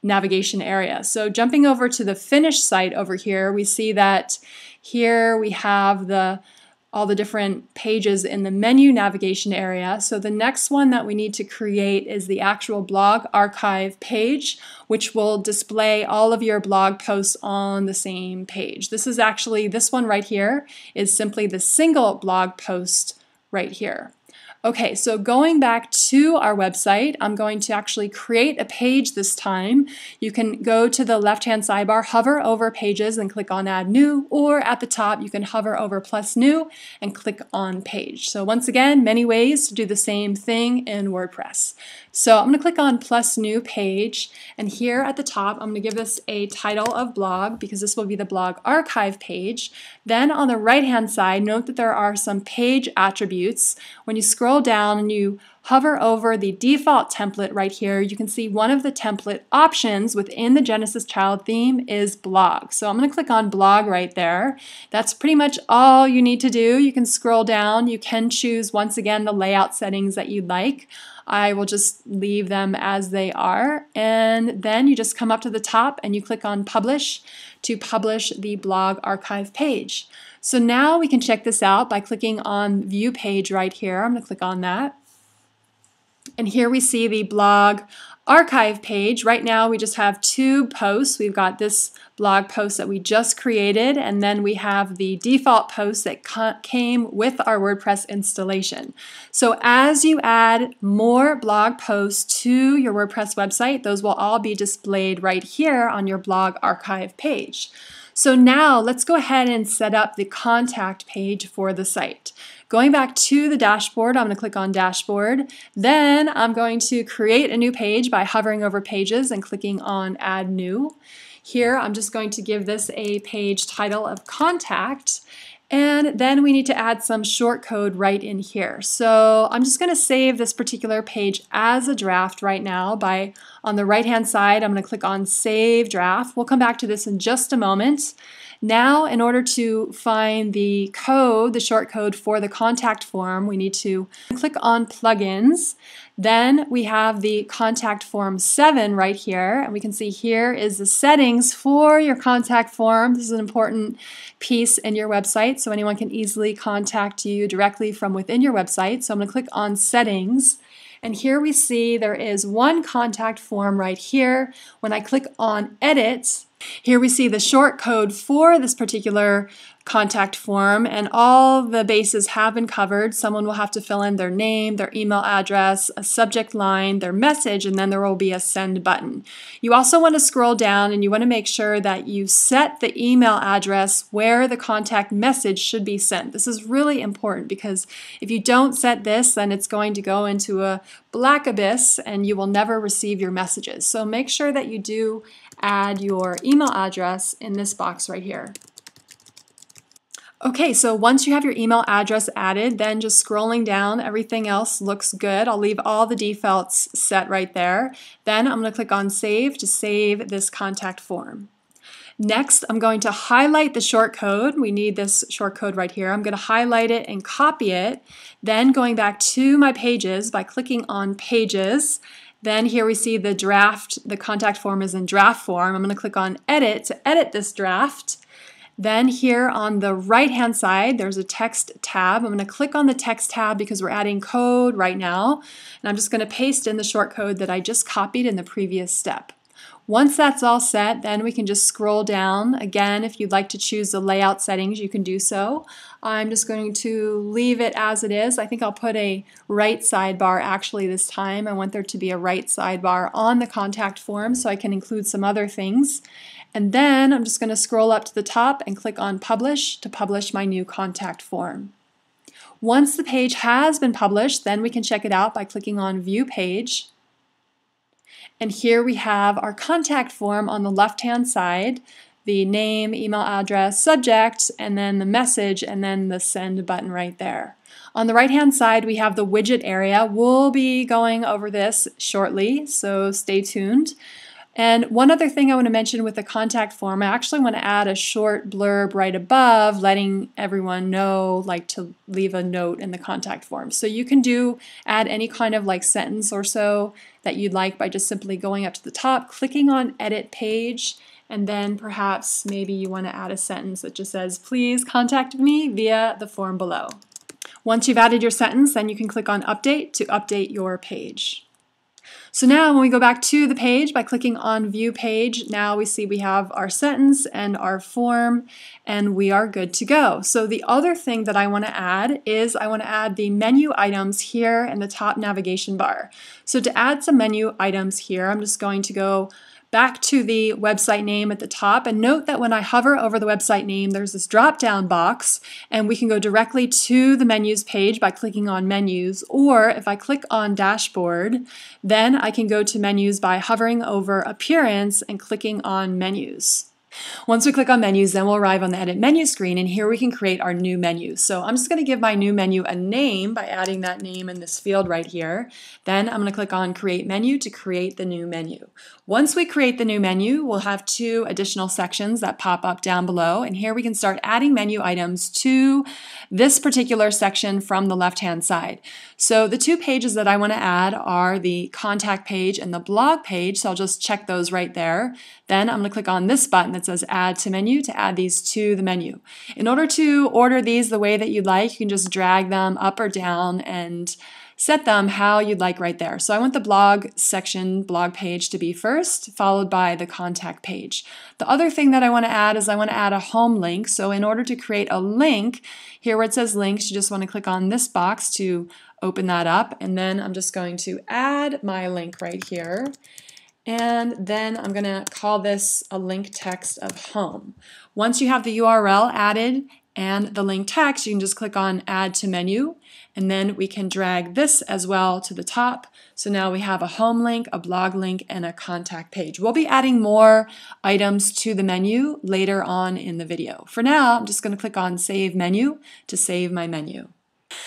navigation area. So jumping over to the finish site over here, we see that here we have the all the different pages in the menu navigation area. So the next one that we need to create is the actual blog archive page, which will display all of your blog posts on the same page. This is actually, this one right here is simply the single blog post right here. Okay, so going back to our website, I'm going to actually create a page this time. You can go to the left-hand sidebar, hover over pages and click on add new, or at the top you can hover over plus new and click on page. So once again, many ways to do the same thing in WordPress. So I'm going to click on plus new page and here at the top I'm going to give this a title of blog because this will be the blog archive page. Then on the right hand side note that there are some page attributes. When you scroll down and you hover over the default template right here, you can see one of the template options within the Genesis Child theme is blog. So I'm going to click on blog right there. That's pretty much all you need to do. You can scroll down. You can choose once again the layout settings that you'd like. I will just leave them as they are. And then you just come up to the top and you click on publish to publish the blog archive page. So now we can check this out by clicking on view page right here. I'm going to click on that. And here we see the blog archive page. Right now we just have two posts. We've got this blog post that we just created and then we have the default post that came with our WordPress installation. So as you add more blog posts to your WordPress website, those will all be displayed right here on your blog archive page. So now let's go ahead and set up the contact page for the site. Going back to the dashboard, I'm going to click on dashboard. Then I'm going to create a new page by hovering over pages and clicking on add new. Here I'm just going to give this a page title of contact and then we need to add some short code right in here. So I'm just going to save this particular page as a draft right now by on the right hand side I'm going to click on save draft. We'll come back to this in just a moment. Now in order to find the code, the short code for the contact form, we need to click on plugins then we have the contact form 7 right here, and we can see here is the settings for your contact form. This is an important piece in your website, so anyone can easily contact you directly from within your website. So I'm going to click on settings, and here we see there is one contact form right here. When I click on edit, here we see the short code for this particular contact form and all the bases have been covered. Someone will have to fill in their name, their email address, a subject line, their message, and then there will be a send button. You also want to scroll down and you want to make sure that you set the email address where the contact message should be sent. This is really important because if you don't set this, then it's going to go into a black abyss and you will never receive your messages. So make sure that you do add your email address in this box right here. Okay, so once you have your email address added, then just scrolling down, everything else looks good. I'll leave all the defaults set right there. Then I'm going to click on Save to save this contact form. Next, I'm going to highlight the short code. We need this short code right here. I'm going to highlight it and copy it. Then going back to my pages by clicking on Pages, then here we see the draft, the contact form is in draft form. I'm going to click on edit to edit this draft. Then here on the right hand side, there's a text tab. I'm going to click on the text tab because we're adding code right now. And I'm just going to paste in the short code that I just copied in the previous step. Once that's all set, then we can just scroll down. Again, if you'd like to choose the layout settings, you can do so. I'm just going to leave it as it is. I think I'll put a right sidebar actually this time. I want there to be a right sidebar on the contact form so I can include some other things. And then I'm just going to scroll up to the top and click on Publish to publish my new contact form. Once the page has been published, then we can check it out by clicking on View Page. And here we have our contact form on the left-hand side, the name, email address, subject, and then the message, and then the send button right there. On the right-hand side, we have the widget area. We'll be going over this shortly, so stay tuned. And one other thing I want to mention with the contact form, I actually want to add a short blurb right above letting everyone know like to leave a note in the contact form. So you can do add any kind of like sentence or so that you'd like by just simply going up to the top, clicking on edit page, and then perhaps maybe you want to add a sentence that just says, please contact me via the form below. Once you've added your sentence, then you can click on update to update your page. So now when we go back to the page by clicking on view page, now we see we have our sentence and our form and we are good to go. So the other thing that I want to add is I want to add the menu items here in the top navigation bar. So to add some menu items here, I'm just going to go back to the website name at the top and note that when I hover over the website name there's this drop down box and we can go directly to the menus page by clicking on menus or if I click on dashboard then I can go to menus by hovering over appearance and clicking on menus. Once we click on menus, then we'll arrive on the edit menu screen and here we can create our new menu. So I'm just going to give my new menu a name by adding that name in this field right here. Then I'm going to click on create menu to create the new menu. Once we create the new menu, we'll have two additional sections that pop up down below, and here we can start adding menu items to this particular section from the left-hand side. So the two pages that I want to add are the contact page and the blog page, so I'll just check those right there. Then I'm going to click on this button that says add to menu to add these to the menu. In order to order these the way that you'd like, you can just drag them up or down and set them how you'd like right there. So I want the blog section, blog page to be first, followed by the contact page. The other thing that I want to add is I want to add a home link. So in order to create a link, here where it says links, you just want to click on this box to open that up. And then I'm just going to add my link right here. and then I'm going to call this a link text of home. Once you have the URL added and the link text, you can just click on add to menu and then we can drag this as well to the top. So now we have a home link, a blog link, and a contact page. We'll be adding more items to the menu later on in the video. For now, I'm just going to click on Save Menu to save my menu.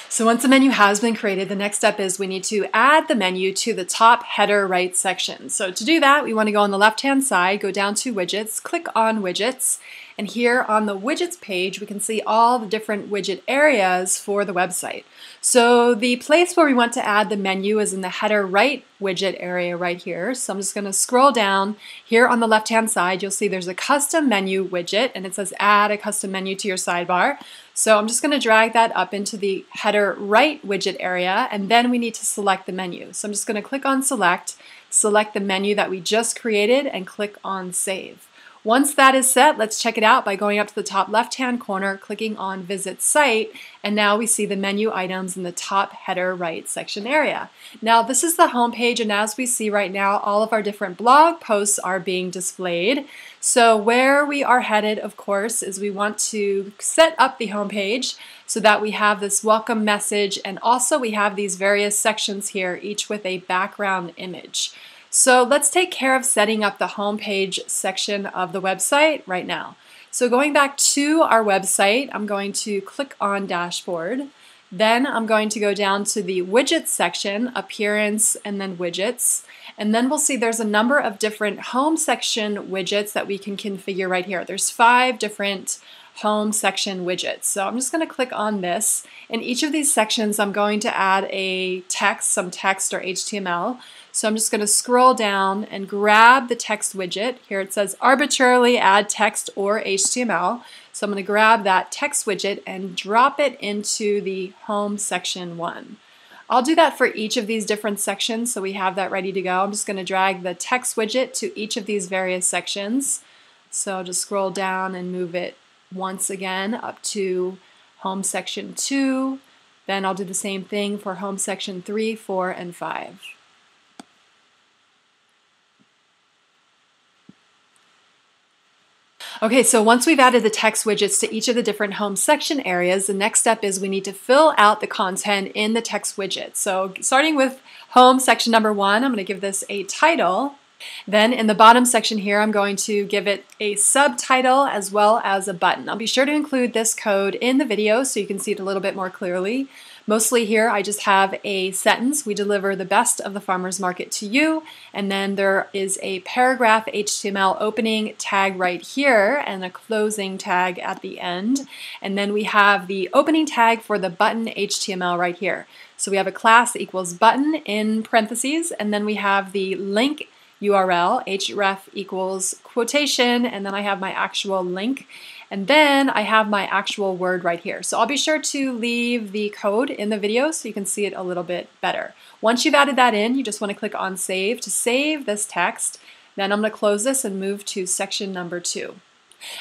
So once the menu has been created, the next step is we need to add the menu to the top header right section. So to do that, we want to go on the left-hand side, go down to Widgets, click on Widgets, and here on the widgets page, we can see all the different widget areas for the website. So the place where we want to add the menu is in the header right widget area right here. So I'm just going to scroll down here on the left hand side. You'll see there's a custom menu widget and it says add a custom menu to your sidebar. So I'm just going to drag that up into the header right widget area and then we need to select the menu. So I'm just going to click on select, select the menu that we just created and click on save. Once that is set, let's check it out by going up to the top left-hand corner, clicking on Visit Site, and now we see the menu items in the top header right section area. Now this is the home page, and as we see right now, all of our different blog posts are being displayed. So where we are headed, of course, is we want to set up the home page so that we have this welcome message, and also we have these various sections here, each with a background image. So let's take care of setting up the homepage section of the website right now. So going back to our website, I'm going to click on Dashboard. Then I'm going to go down to the Widgets section, Appearance, and then Widgets. And then we'll see there's a number of different home section widgets that we can configure right here. There's five different home section widgets. So I'm just going to click on this. In each of these sections, I'm going to add a text, some text or HTML. So I'm just going to scroll down and grab the text widget. Here it says arbitrarily add text or HTML. So I'm going to grab that text widget and drop it into the home section one. I'll do that for each of these different sections so we have that ready to go. I'm just going to drag the text widget to each of these various sections. So I'll just scroll down and move it once again up to home section 2. Then I'll do the same thing for home section 3, 4, and 5. Okay, so once we've added the text widgets to each of the different home section areas, the next step is we need to fill out the content in the text widget. So starting with home section number one, I'm going to give this a title. Then in the bottom section here, I'm going to give it a subtitle as well as a button. I'll be sure to include this code in the video so you can see it a little bit more clearly. Mostly here I just have a sentence, we deliver the best of the farmer's market to you, and then there is a paragraph HTML opening tag right here and a closing tag at the end. And then we have the opening tag for the button HTML right here. So we have a class equals button in parentheses, and then we have the link URL, href equals quotation, and then I have my actual link. And then I have my actual word right here. So I'll be sure to leave the code in the video so you can see it a little bit better. Once you've added that in, you just want to click on save to save this text. Then I'm going to close this and move to section number two.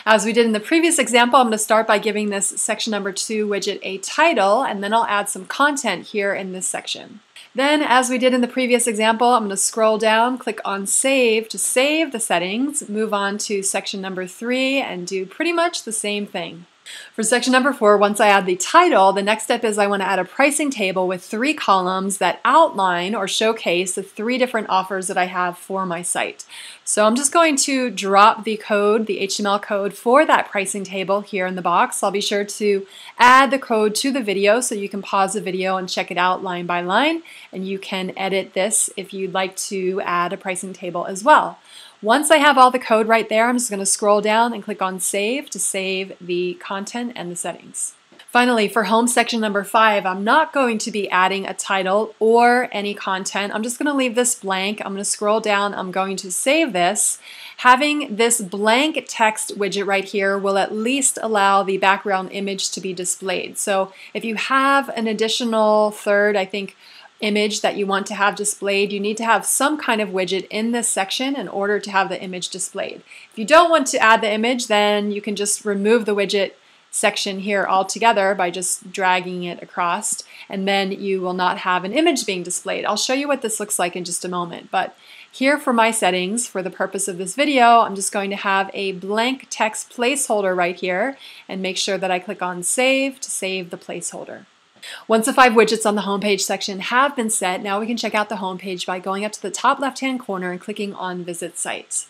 As we did in the previous example, I'm going to start by giving this section number two widget a title, and then I'll add some content here in this section. Then, as we did in the previous example, I'm going to scroll down, click on Save to save the settings, move on to section number three, and do pretty much the same thing. For section number four, once I add the title, the next step is I want to add a pricing table with three columns that outline or showcase the three different offers that I have for my site. So I'm just going to drop the code, the HTML code for that pricing table here in the box. I'll be sure to add the code to the video so you can pause the video and check it out line by line, and you can edit this if you'd like to add a pricing table as well. Once I have all the code right there, I'm just going to scroll down and click on Save to save the content and the settings. Finally, for home section number five, I'm not going to be adding a title or any content. I'm just going to leave this blank. I'm going to scroll down. I'm going to save this. Having this blank text widget right here will at least allow the background image to be displayed. So if you have an additional third, I think image that you want to have displayed, you need to have some kind of widget in this section in order to have the image displayed. If you don't want to add the image, then you can just remove the widget section here altogether by just dragging it across and then you will not have an image being displayed. I'll show you what this looks like in just a moment but Here for my settings, for the purpose of this video, I'm just going to have a blank text placeholder right here and make sure that I click on Save to save the placeholder. Once the five widgets on the homepage section have been set, now we can check out the homepage by going up to the top left-hand corner and clicking on Visit Site.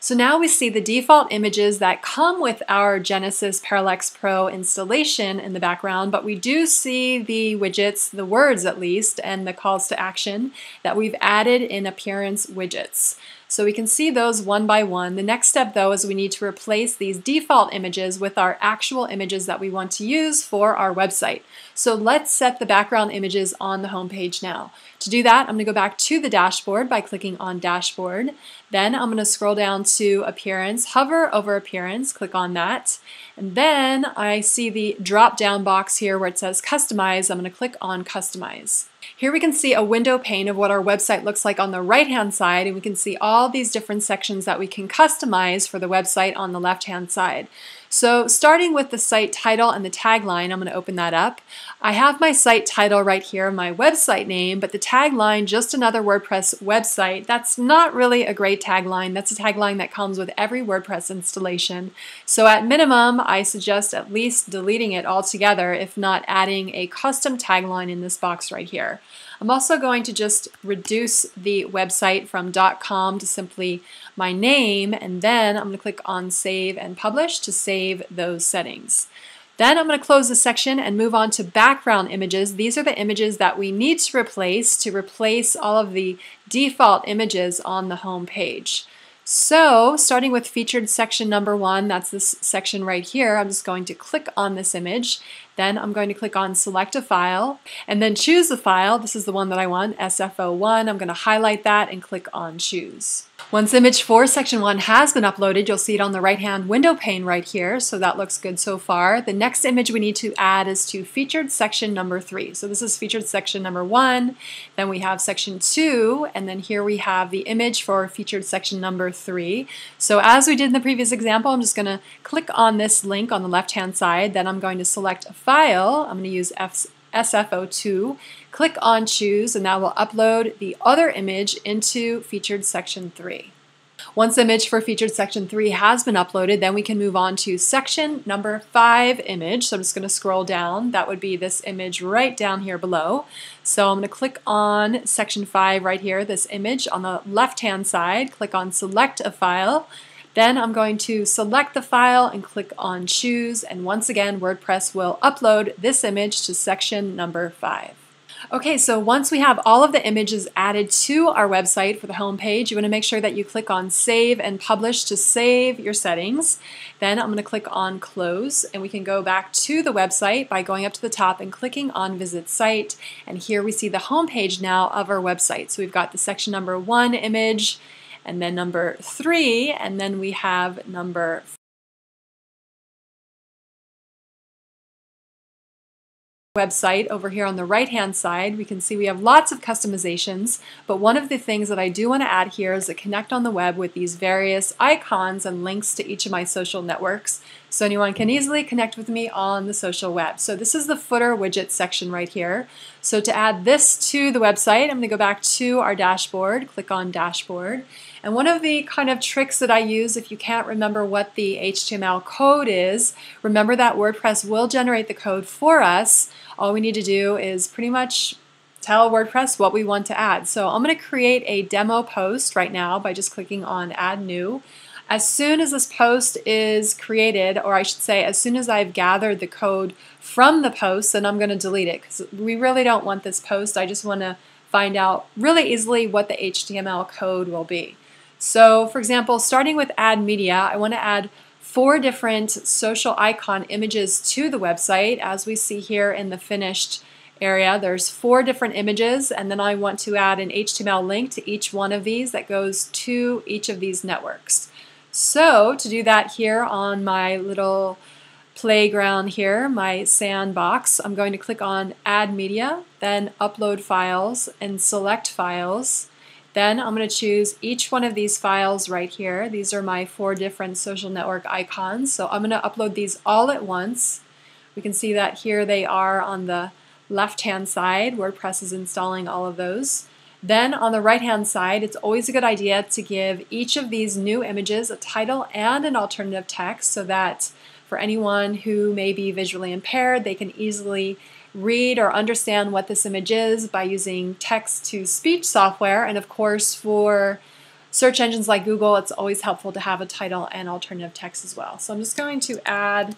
So now we see the default images that come with our Genesis Parallax Pro installation in the background, but we do see the widgets, the words at least, and the calls to action that we've added in Appearance widgets. So we can see those one by one. The next step though is we need to replace these default images with our actual images that we want to use for our website. So let's set the background images on the home page now. To do that, I'm going to go back to the dashboard by clicking on Dashboard. Then I'm going to scroll down to Appearance, hover over Appearance, click on that. And then I see the drop down box here where it says Customize. I'm going to click on Customize. Here we can see a window pane of what our website looks like on the right hand side and we can see all these different sections that we can customize for the website on the left hand side. So starting with the site title and the tagline, I'm going to open that up. I have my site title right here, my website name, but the tagline, just another WordPress website, that's not really a great tagline. That's a tagline that comes with every WordPress installation. So at minimum, I suggest at least deleting it altogether, if not adding a custom tagline in this box right here. I'm also going to just reduce the website from .com to simply my name, and then I'm going to click on Save and Publish to save those settings. Then I'm going to close the section and move on to background images. These are the images that we need to replace to replace all of the default images on the home page. So starting with featured section number one, that's this section right here, I'm just going to click on this image then I'm going to click on select a file and then choose the file. This is the one that I want, SFO1. I'm going to highlight that and click on choose. Once image 4 section 1 has been uploaded, you'll see it on the right hand window pane right here, so that looks good so far. The next image we need to add is to featured section number 3. So this is featured section number 1, then we have section 2, and then here we have the image for featured section number 3. So as we did in the previous example, I'm just going to click on this link on the left hand side, then I'm going to select a file, I'm going to use F SFO2, click on choose and that will upload the other image into featured section 3. Once the image for featured section 3 has been uploaded, then we can move on to section number 5 image. So I'm just going to scroll down. That would be this image right down here below. So I'm going to click on section 5 right here, this image on the left hand side, click on select a file, then I'm going to select the file and click on choose and once again WordPress will upload this image to section number 5. Okay, so once we have all of the images added to our website for the home page, you want to make sure that you click on Save and Publish to save your settings. Then I'm going to click on Close, and we can go back to the website by going up to the top and clicking on Visit Site. And here we see the home page now of our website. So we've got the section number one image, and then number three, and then we have number website over here on the right hand side we can see we have lots of customizations but one of the things that I do want to add here is to connect on the web with these various icons and links to each of my social networks so anyone can easily connect with me on the social web. So this is the footer widget section right here. So to add this to the website, I'm going to go back to our dashboard, click on dashboard. And one of the kind of tricks that I use if you can't remember what the HTML code is, remember that WordPress will generate the code for us. All we need to do is pretty much tell WordPress what we want to add. So I'm going to create a demo post right now by just clicking on add new. As soon as this post is created, or I should say, as soon as I've gathered the code from the post, then I'm going to delete it because we really don't want this post. I just want to find out really easily what the HTML code will be. So, for example, starting with add media, I want to add four different social icon images to the website. As we see here in the finished area, there's four different images, and then I want to add an HTML link to each one of these that goes to each of these networks. So to do that here on my little playground here, my sandbox, I'm going to click on Add Media, then Upload Files, and Select Files. Then I'm going to choose each one of these files right here. These are my four different social network icons. So I'm going to upload these all at once. We can see that here they are on the left-hand side. WordPress is installing all of those. Then on the right hand side, it's always a good idea to give each of these new images a title and an alternative text so that for anyone who may be visually impaired, they can easily read or understand what this image is by using text to speech software. And of course, for search engines like Google, it's always helpful to have a title and alternative text as well. So I'm just going to add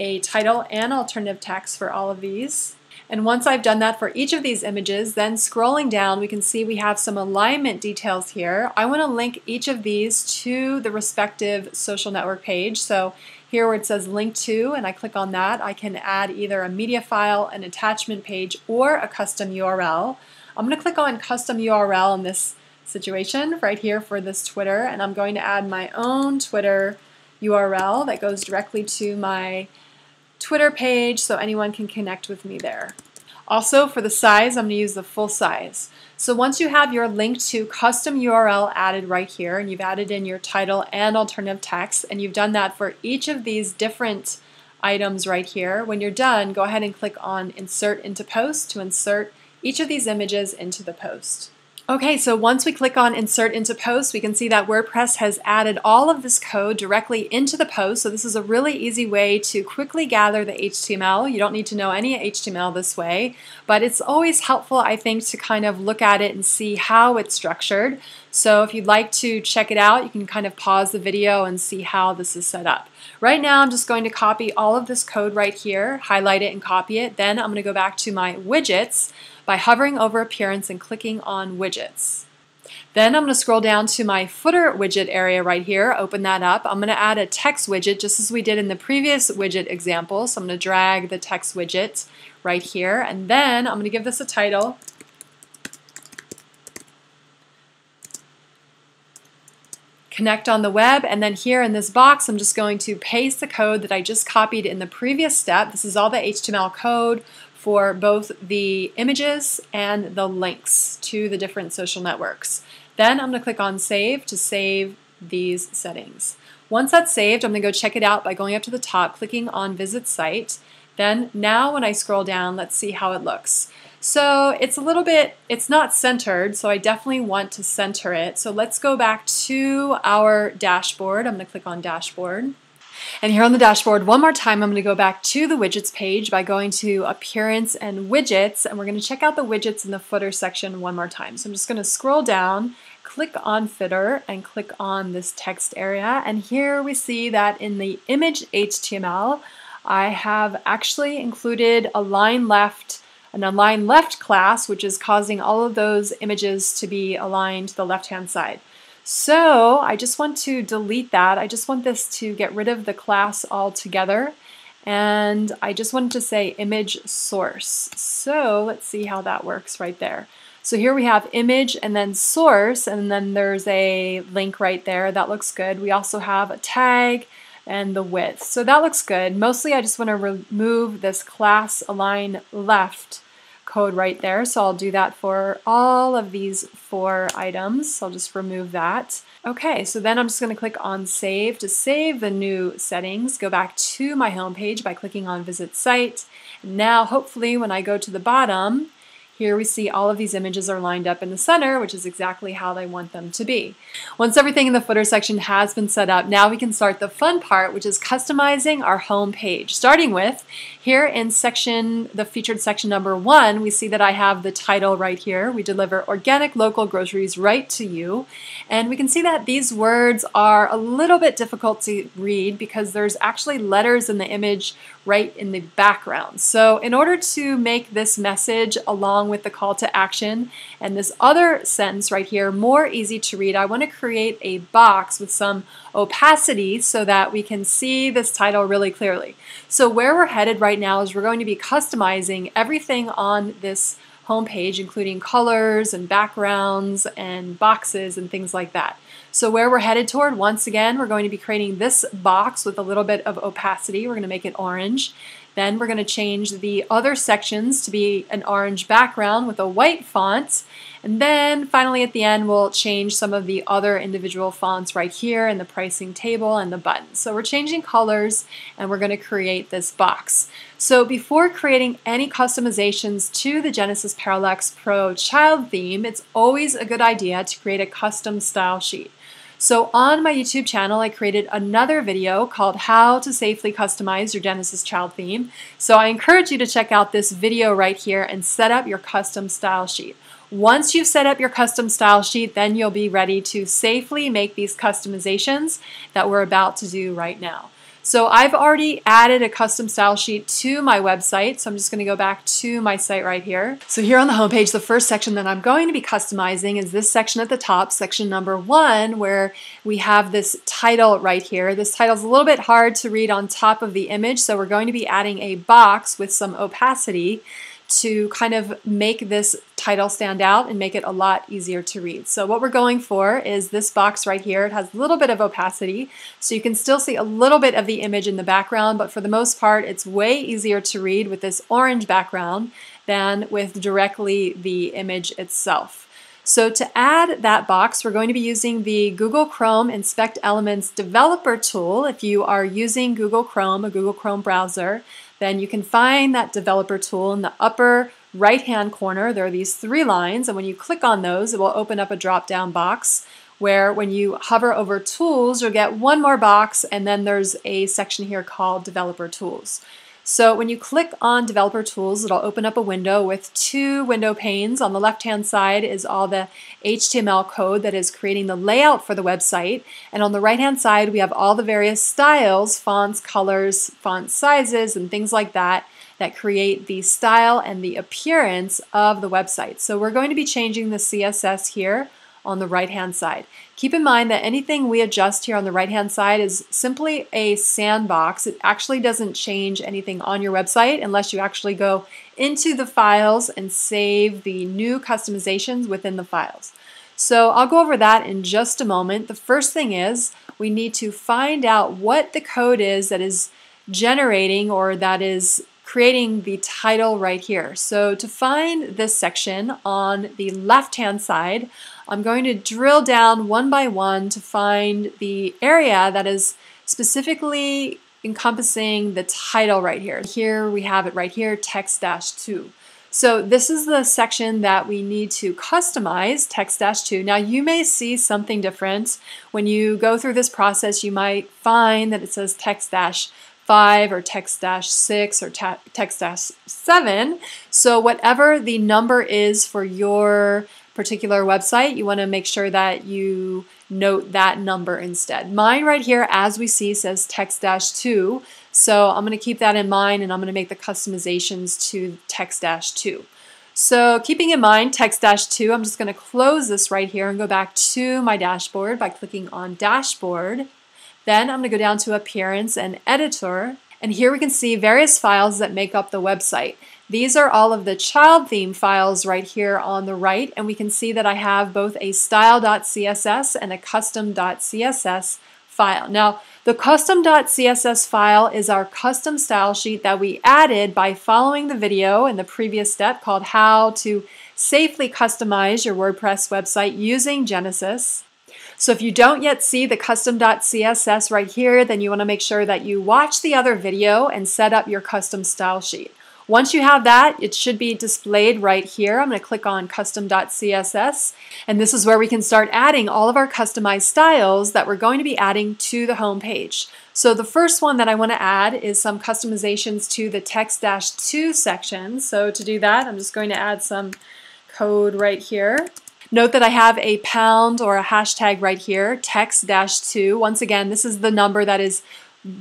a title and alternative text for all of these. And once I've done that for each of these images, then scrolling down, we can see we have some alignment details here. I want to link each of these to the respective social network page. So here where it says link to, and I click on that, I can add either a media file, an attachment page, or a custom URL. I'm going to click on custom URL in this situation right here for this Twitter, and I'm going to add my own Twitter URL that goes directly to my Twitter page so anyone can connect with me there. Also for the size, I'm going to use the full size. So once you have your link to custom URL added right here and you've added in your title and alternative text and you've done that for each of these different items right here, when you're done, go ahead and click on insert into post to insert each of these images into the post. Okay, so once we click on Insert into Post, we can see that WordPress has added all of this code directly into the post. So this is a really easy way to quickly gather the HTML. You don't need to know any HTML this way, but it's always helpful, I think, to kind of look at it and see how it's structured. So if you'd like to check it out, you can kind of pause the video and see how this is set up. Right now, I'm just going to copy all of this code right here, highlight it and copy it. Then I'm going to go back to my widgets by hovering over Appearance and clicking on Widgets. Then I'm going to scroll down to my footer widget area right here, open that up. I'm going to add a text widget just as we did in the previous widget example. So I'm going to drag the text widget right here and then I'm going to give this a title. Connect on the web and then here in this box I'm just going to paste the code that I just copied in the previous step. This is all the HTML code for both the images and the links to the different social networks. Then I'm going to click on Save to save these settings. Once that's saved, I'm going to go check it out by going up to the top, clicking on Visit Site. Then now when I scroll down, let's see how it looks. So it's a little bit, it's not centered, so I definitely want to center it. So let's go back to our dashboard. I'm going to click on Dashboard. And here on the dashboard, one more time, I'm going to go back to the widgets page by going to appearance and widgets, and we're going to check out the widgets in the footer section one more time. So I'm just going to scroll down, click on footer, and click on this text area. And here we see that in the image HTML, I have actually included a line left an align left class, which is causing all of those images to be aligned to the left-hand side. So I just want to delete that. I just want this to get rid of the class altogether. And I just wanted to say image source. So let's see how that works right there. So here we have image and then source, and then there's a link right there. That looks good. We also have a tag and the width. So that looks good. Mostly I just want to remove this class align left code right there. So I'll do that for all of these four items. So I'll just remove that. Okay, so then I'm just going to click on Save to save the new settings. Go back to my home page by clicking on Visit Site. Now, hopefully, when I go to the bottom, here we see all of these images are lined up in the center, which is exactly how they want them to be. Once everything in the footer section has been set up, now we can start the fun part, which is customizing our home page. Starting with, here in section, the featured section number one, we see that I have the title right here. We deliver organic local groceries right to you. And we can see that these words are a little bit difficult to read because there's actually letters in the image right in the background. So in order to make this message along with the call to action and this other sentence right here more easy to read, I want to create a box with some opacity so that we can see this title really clearly. So where we're headed right now is we're going to be customizing everything on this homepage, including colors and backgrounds and boxes and things like that. So where we're headed toward, once again, we're going to be creating this box with a little bit of opacity. We're going to make it orange. Then we're going to change the other sections to be an orange background with a white font. And then finally at the end, we'll change some of the other individual fonts right here in the pricing table and the button. So we're changing colors and we're going to create this box. So before creating any customizations to the Genesis Parallax Pro child theme, it's always a good idea to create a custom style sheet. So on my YouTube channel, I created another video called How to Safely Customize Your Genesis Child Theme. So I encourage you to check out this video right here and set up your custom style sheet. Once you've set up your custom style sheet, then you'll be ready to safely make these customizations that we're about to do right now. So I've already added a custom style sheet to my website. So I'm just going to go back to my site right here. So here on the homepage, the first section that I'm going to be customizing is this section at the top, section number one, where we have this title right here. This title is a little bit hard to read on top of the image. So we're going to be adding a box with some opacity to kind of make this title stand out and make it a lot easier to read. So what we're going for is this box right here. It has a little bit of opacity, so you can still see a little bit of the image in the background, but for the most part, it's way easier to read with this orange background than with directly the image itself. So to add that box, we're going to be using the Google Chrome Inspect Elements Developer tool. If you are using Google Chrome, a Google Chrome browser, then you can find that developer tool in the upper right hand corner. There are these three lines, and when you click on those, it will open up a drop down box where when you hover over tools, you'll get one more box, and then there's a section here called developer tools. So when you click on Developer Tools, it'll open up a window with two window panes. On the left-hand side is all the HTML code that is creating the layout for the website. And on the right-hand side, we have all the various styles, fonts, colors, font sizes, and things like that that create the style and the appearance of the website. So we're going to be changing the CSS here on the right hand side. Keep in mind that anything we adjust here on the right hand side is simply a sandbox. It actually doesn't change anything on your website unless you actually go into the files and save the new customizations within the files. So I'll go over that in just a moment. The first thing is we need to find out what the code is that is generating or that is creating the title right here. So to find this section on the left hand side, I'm going to drill down one by one to find the area that is specifically encompassing the title right here. Here we have it right here, text-2. So this is the section that we need to customize, text-2. Now you may see something different. When you go through this process, you might find that it says text-5 or text-6 or text-7. So whatever the number is for your particular website, you want to make sure that you note that number instead. Mine right here, as we see, says text-2. So I'm going to keep that in mind and I'm going to make the customizations to text-2. So keeping in mind text-2, I'm just going to close this right here and go back to my dashboard by clicking on dashboard. Then I'm going to go down to appearance and editor. And here we can see various files that make up the website. These are all of the child theme files right here on the right, and we can see that I have both a style.css and a custom.css file. Now, the custom.css file is our custom style sheet that we added by following the video in the previous step called How to Safely Customize Your WordPress Website Using Genesis. So if you don't yet see the custom.css right here, then you want to make sure that you watch the other video and set up your custom style sheet. Once you have that, it should be displayed right here. I'm going to click on custom.css, and this is where we can start adding all of our customized styles that we're going to be adding to the home page. So the first one that I want to add is some customizations to the text-2 section. So to do that, I'm just going to add some code right here. Note that I have a pound or a hashtag right here, text-2. Once again, this is the number that is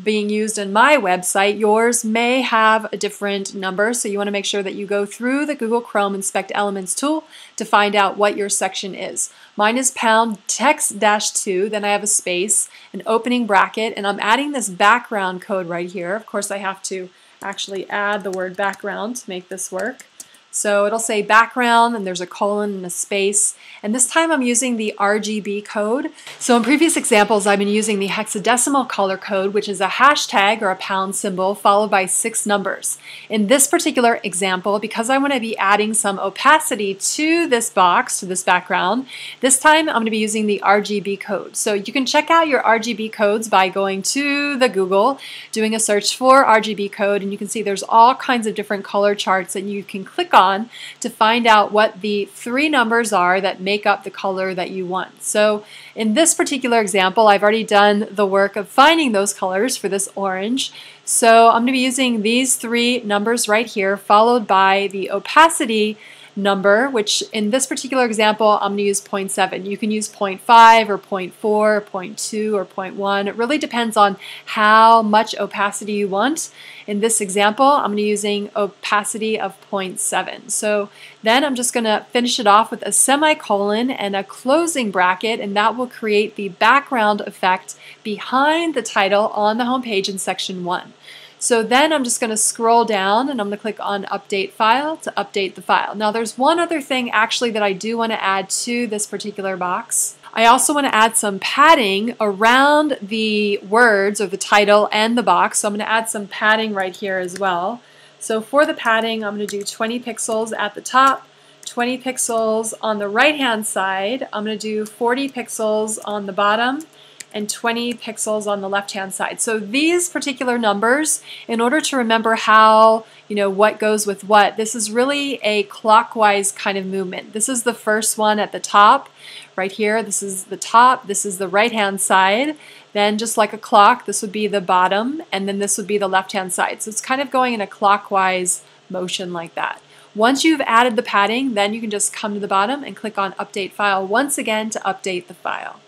being used in my website, yours may have a different number. So you want to make sure that you go through the Google Chrome Inspect Elements tool to find out what your section is. Mine is pound text dash two, then I have a space, an opening bracket, and I'm adding this background code right here. Of course, I have to actually add the word background to make this work. So it'll say background and there's a colon and a space. And this time I'm using the RGB code. So in previous examples, I've been using the hexadecimal color code, which is a hashtag or a pound symbol followed by six numbers. In this particular example, because I want to be adding some opacity to this box, to this background, this time I'm going to be using the RGB code. So you can check out your RGB codes by going to the Google, doing a search for RGB code, and you can see there's all kinds of different color charts that you can click on on to find out what the three numbers are that make up the color that you want. So in this particular example, I've already done the work of finding those colors for this orange. So I'm going to be using these three numbers right here, followed by the opacity number, which in this particular example, I'm going to use 0.7. You can use 0.5 or 0.4, or 0.2 or 0.1. It really depends on how much opacity you want. In this example, I'm going to be using opacity of 0.7. So then I'm just going to finish it off with a semicolon and a closing bracket, and that will create the background effect behind the title on the home page in section 1. So then I'm just going to scroll down and I'm going to click on Update File to update the file. Now there's one other thing actually that I do want to add to this particular box. I also want to add some padding around the words or the title and the box. So I'm going to add some padding right here as well. So for the padding, I'm going to do 20 pixels at the top, 20 pixels on the right hand side. I'm going to do 40 pixels on the bottom and 20 pixels on the left-hand side. So these particular numbers, in order to remember how, you know, what goes with what, this is really a clockwise kind of movement. This is the first one at the top, right here. This is the top, this is the right-hand side. Then just like a clock, this would be the bottom, and then this would be the left-hand side. So it's kind of going in a clockwise motion like that. Once you've added the padding, then you can just come to the bottom and click on Update File once again to update the file.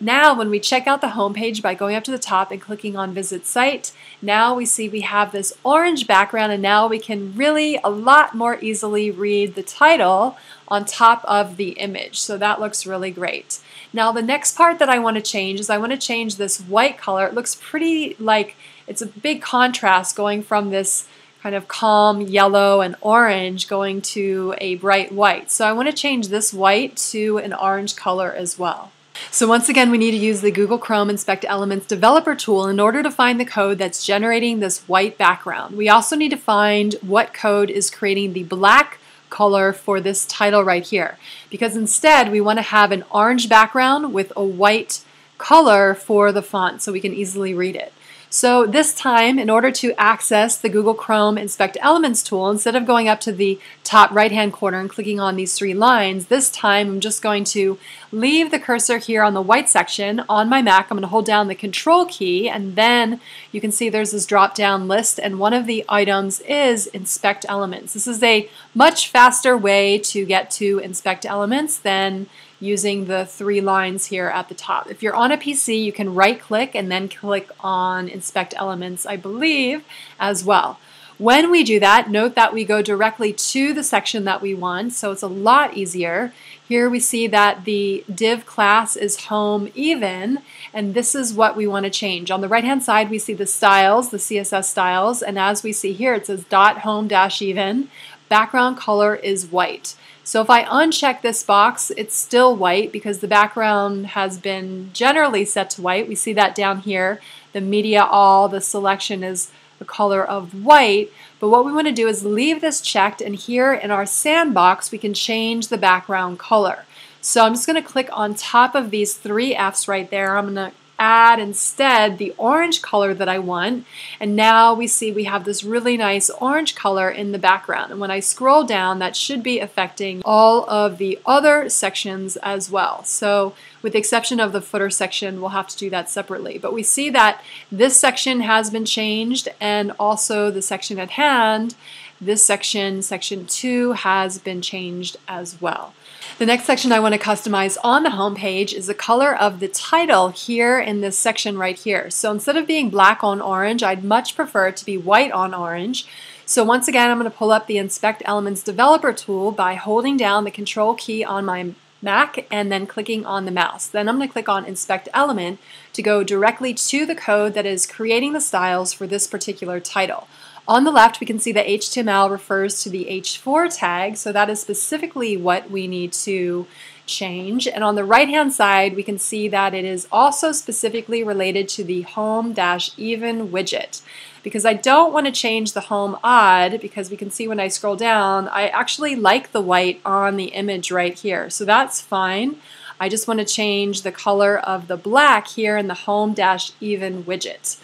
Now, when we check out the home page by going up to the top and clicking on Visit Site, now we see we have this orange background and now we can really a lot more easily read the title on top of the image. So that looks really great. Now the next part that I want to change is I want to change this white color. It looks pretty like it's a big contrast going from this kind of calm yellow and orange going to a bright white. So I want to change this white to an orange color as well. So once again, we need to use the Google Chrome Inspect Elements developer tool in order to find the code that's generating this white background. We also need to find what code is creating the black color for this title right here. Because instead, we want to have an orange background with a white color for the font so we can easily read it. So this time, in order to access the Google Chrome Inspect Elements tool, instead of going up to the top right-hand corner and clicking on these three lines, this time I'm just going to leave the cursor here on the white section. On my Mac, I'm going to hold down the Control key, and then you can see there's this drop-down list, and one of the items is Inspect Elements. This is a much faster way to get to Inspect Elements than using the three lines here at the top. If you're on a PC, you can right click and then click on Inspect Elements, I believe, as well. When we do that, note that we go directly to the section that we want, so it's a lot easier. Here we see that the div class is home even, and this is what we want to change. On the right-hand side, we see the styles, the CSS styles, and as we see here, it says dot home dash even. Background color is white. So if I uncheck this box, it's still white because the background has been generally set to white. We see that down here. The media all, the selection is the color of white. But what we want to do is leave this checked and here in our sandbox we can change the background color. So I'm just going to click on top of these three F's right there. I'm going to add instead the orange color that I want. And now we see we have this really nice orange color in the background. And when I scroll down, that should be affecting all of the other sections as well. So with the exception of the footer section, we'll have to do that separately. But we see that this section has been changed and also the section at hand, this section, section 2, has been changed as well. The next section I want to customize on the home page is the color of the title here in this section right here. So instead of being black on orange, I'd much prefer it to be white on orange. So once again, I'm going to pull up the Inspect Elements Developer tool by holding down the Control key on my Mac and then clicking on the mouse. Then I'm going to click on Inspect Element to go directly to the code that is creating the styles for this particular title. On the left, we can see that HTML refers to the H4 tag, so that is specifically what we need to change. And on the right-hand side, we can see that it is also specifically related to the home-even widget. Because I don't want to change the home odd, because we can see when I scroll down, I actually like the white on the image right here. So that's fine. I just want to change the color of the black here in the home-even widget.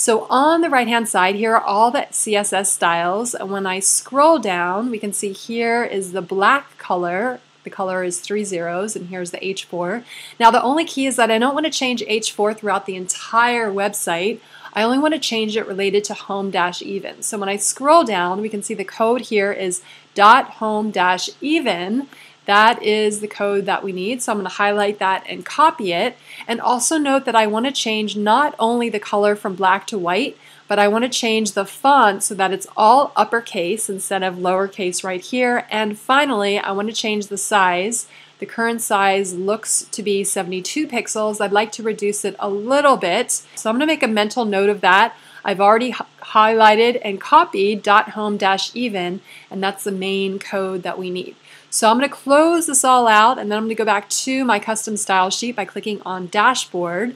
So on the right hand side here are all the CSS styles and when I scroll down we can see here is the black color the color is three zeros, and here's the H4. Now the only key is that I don't want to change H4 throughout the entire website. I only want to change it related to home-even. So when I scroll down, we can see the code here is dot .home-even. That is the code that we need. So I'm going to highlight that and copy it. And also note that I want to change not only the color from black to white, but I want to change the font so that it's all uppercase instead of lowercase right here. And finally, I want to change the size. The current size looks to be 72 pixels. I'd like to reduce it a little bit. So I'm going to make a mental note of that. I've already highlighted and copied .home-even, and that's the main code that we need. So I'm going to close this all out, and then I'm going to go back to my custom style sheet by clicking on Dashboard.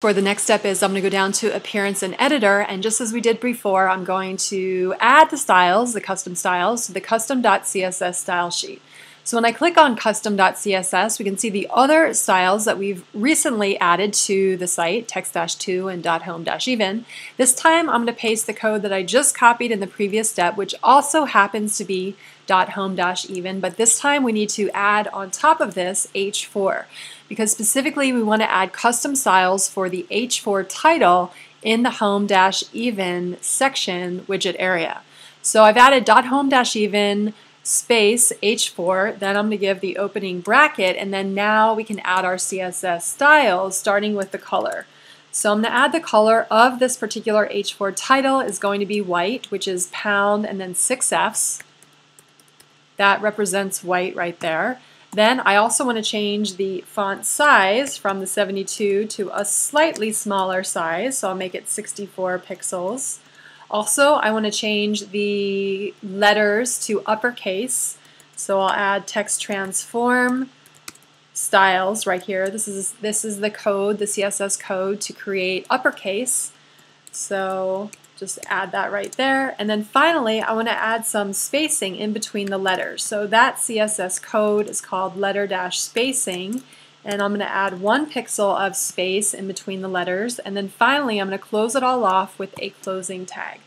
For the next step is I'm going to go down to Appearance and Editor, and just as we did before, I'm going to add the styles, the custom styles, to the custom.css style sheet. So when I click on custom.css, we can see the other styles that we've recently added to the site, text-2 and .home-even. This time I'm going to paste the code that I just copied in the previous step, which also happens to be .home-even, but this time we need to add on top of this H4 because specifically we want to add custom styles for the H4 title in the home-even section widget area. So I've added .home-even space H4, then I'm going to give the opening bracket, and then now we can add our CSS styles starting with the color. So I'm going to add the color of this particular H4 title is going to be white, which is pound and then six Fs. That represents white right there. Then I also want to change the font size from the 72 to a slightly smaller size, so I'll make it 64 pixels. Also, I want to change the letters to uppercase, so I'll add text transform styles right here. This is this is the code, the CSS code to create uppercase. So just add that right there. And then finally, I want to add some spacing in between the letters. So that CSS code is called letter dash spacing. And I'm going to add one pixel of space in between the letters. And then finally, I'm going to close it all off with a closing tag.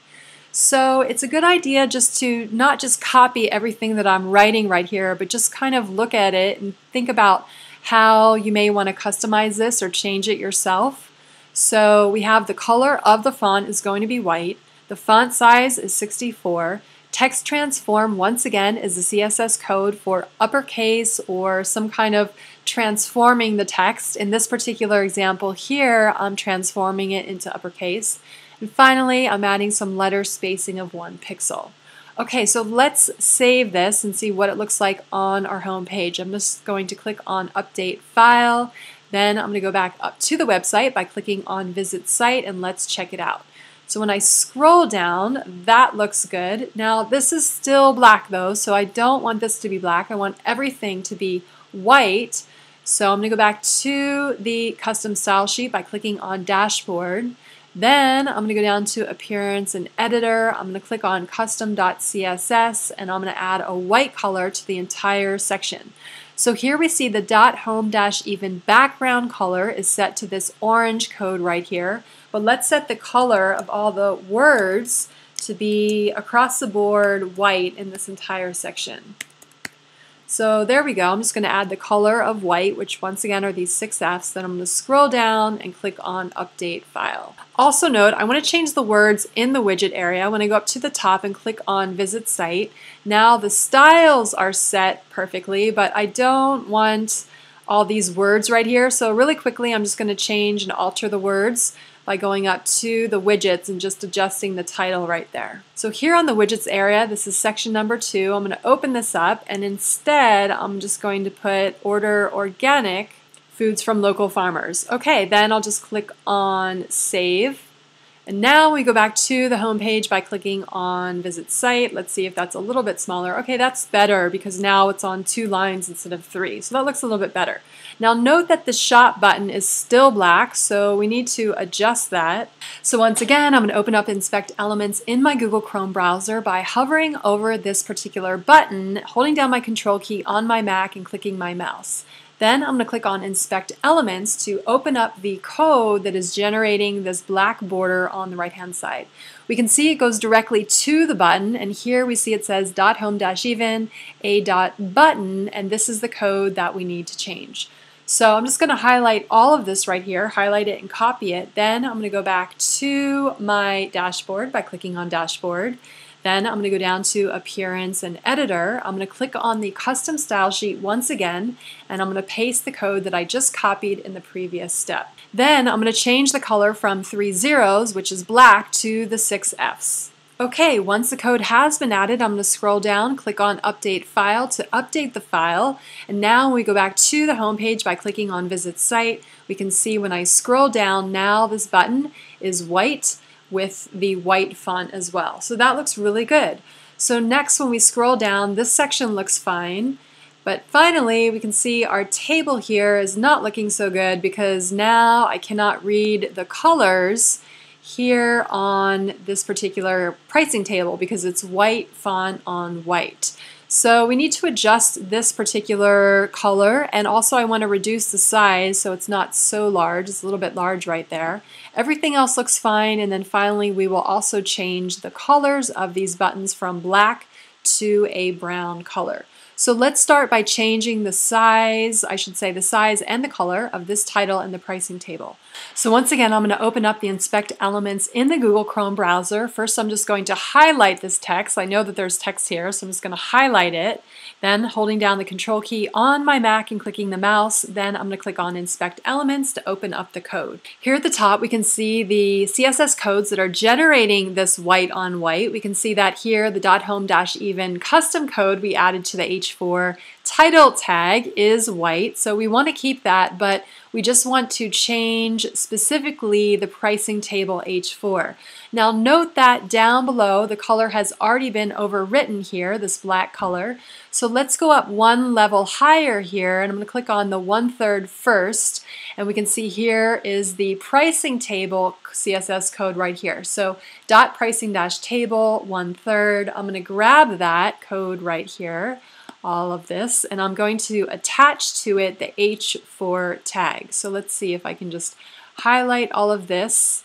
So it's a good idea just to not just copy everything that I'm writing right here, but just kind of look at it and think about how you may want to customize this or change it yourself. So we have the color of the font is going to be white. The font size is 64. Text transform, once again, is the CSS code for uppercase or some kind of transforming the text. In this particular example here, I'm transforming it into uppercase. And finally, I'm adding some letter spacing of one pixel. Okay, so let's save this and see what it looks like on our home page. I'm just going to click on Update File then I'm going to go back up to the website by clicking on Visit Site and let's check it out. So when I scroll down, that looks good. Now this is still black though, so I don't want this to be black. I want everything to be white. So I'm going to go back to the custom style sheet by clicking on Dashboard. Then I'm going to go down to Appearance and Editor. I'm going to click on Custom.css and I'm going to add a white color to the entire section. So here we see the home dash even background color is set to this orange code right here. But let's set the color of all the words to be across the board white in this entire section. So there we go. I'm just going to add the color of white, which once again are these six Fs. Then I'm going to scroll down and click on Update File. Also note, I want to change the words in the widget area. When I go up to the top and click on Visit Site, now the styles are set perfectly, but I don't want all these words right here. So really quickly, I'm just going to change and alter the words by going up to the widgets and just adjusting the title right there. So here on the widgets area, this is section number two. I'm going to open this up and instead I'm just going to put order organic foods from local farmers. Okay, then I'll just click on save And now we go back to the home page by clicking on Visit Site. Let's see if that's a little bit smaller. Okay, that's better because now it's on two lines instead of three. So that looks a little bit better. Now note that the Shop button is still black, so we need to adjust that. So once again, I'm going to open up Inspect Elements in my Google Chrome browser by hovering over this particular button, holding down my Control key on my Mac and clicking my mouse. Then I'm going to click on Inspect Elements to open up the code that is generating this black border on the right hand side. We can see it goes directly to the button and here we see it says dot home dash even a button and this is the code that we need to change. So I'm just going to highlight all of this right here, highlight it and copy it. Then I'm going to go back to my dashboard by clicking on dashboard. Then I'm going to go down to Appearance and Editor. I'm going to click on the Custom Style Sheet once again, and I'm going to paste the code that I just copied in the previous step. Then I'm going to change the color from three zeros, which is black, to the six Fs. Okay, once the code has been added, I'm going to scroll down, click on Update File to update the file, and now when we go back to the home page by clicking on Visit Site. We can see when I scroll down, now this button is white, with the white font as well. So that looks really good. So next when we scroll down, this section looks fine. But finally, we can see our table here is not looking so good because now I cannot read the colors here on this particular pricing table because it's white font on white. So we need to adjust this particular color and also I want to reduce the size so it's not so large. It's a little bit large right there. Everything else looks fine and then finally we will also change the colors of these buttons from black to a brown color. So let's start by changing the size, I should say the size and the color of this title and the pricing table. So once again, I'm going to open up the inspect elements in the Google Chrome browser. First, I'm just going to highlight this text. I know that there's text here, so I'm just going to highlight it. Then holding down the control key on my Mac and clicking the mouse, then I'm going to click on inspect elements to open up the code. Here at the top, we can see the CSS codes that are generating this white on white. We can see that here, the .home-even custom code we added to the H4 title tag is white, so we want to keep that, but we just want to change specifically the pricing table H4. Now note that down below the color has already been overwritten here, this black color. So let's go up one level higher here and I'm going to click on the one third first and we can see here is the pricing table CSS code right here. So dot pricing dash table one third. I'm going to grab that code right here all of this and I'm going to attach to it the H4 tag. So let's see if I can just highlight all of this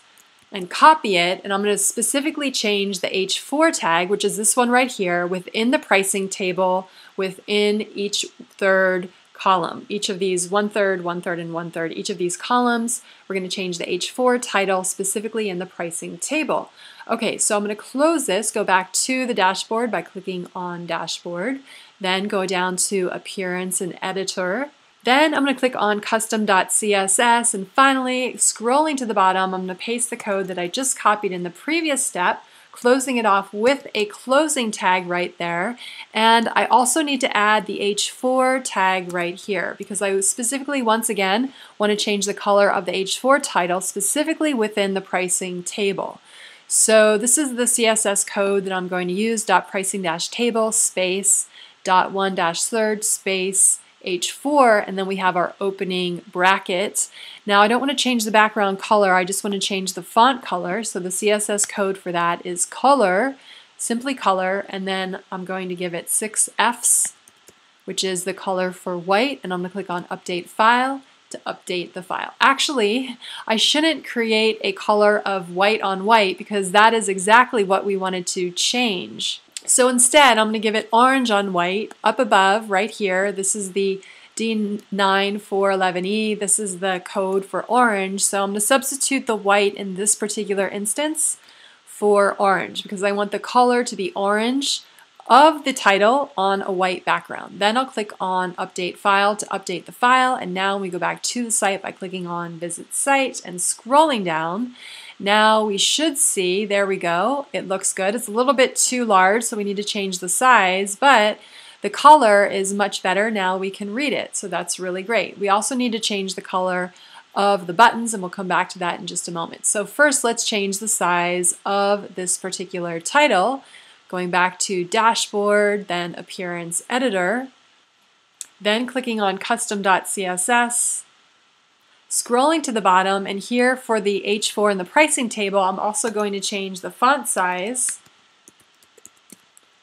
and copy it and I'm going to specifically change the H4 tag which is this one right here within the pricing table within each third column. Each of these one third, one third, and one third, each of these columns, we're going to change the H4 title specifically in the pricing table. Okay, so I'm going to close this, go back to the dashboard by clicking on dashboard, then go down to appearance and editor. Then I'm going to click on custom.css and finally scrolling to the bottom, I'm going to paste the code that I just copied in the previous step closing it off with a closing tag right there. And I also need to add the H4 tag right here because I specifically, once again, want to change the color of the H4 title specifically within the pricing table. So this is the CSS code that I'm going to use, dot pricing dash table space dot one dash third space H4 and then we have our opening bracket. Now I don't want to change the background color, I just want to change the font color. So the CSS code for that is color, simply color, and then I'm going to give it six Fs, which is the color for white, and I'm going to click on update file to update the file. Actually, I shouldn't create a color of white on white because that is exactly what we wanted to change. So instead, I'm going to give it orange on white up above right here. This is the D9411E. This is the code for orange. So I'm going to substitute the white in this particular instance for orange because I want the color to be orange of the title on a white background. Then I'll click on Update File to update the file, and now we go back to the site by clicking on Visit Site and scrolling down. Now we should see, there we go, it looks good. It's a little bit too large, so we need to change the size, but the color is much better. Now we can read it, so that's really great. We also need to change the color of the buttons and we'll come back to that in just a moment. So first let's change the size of this particular title. Going back to dashboard, then appearance editor, then clicking on custom.css, scrolling to the bottom, and here for the H4 in the pricing table, I'm also going to change the font size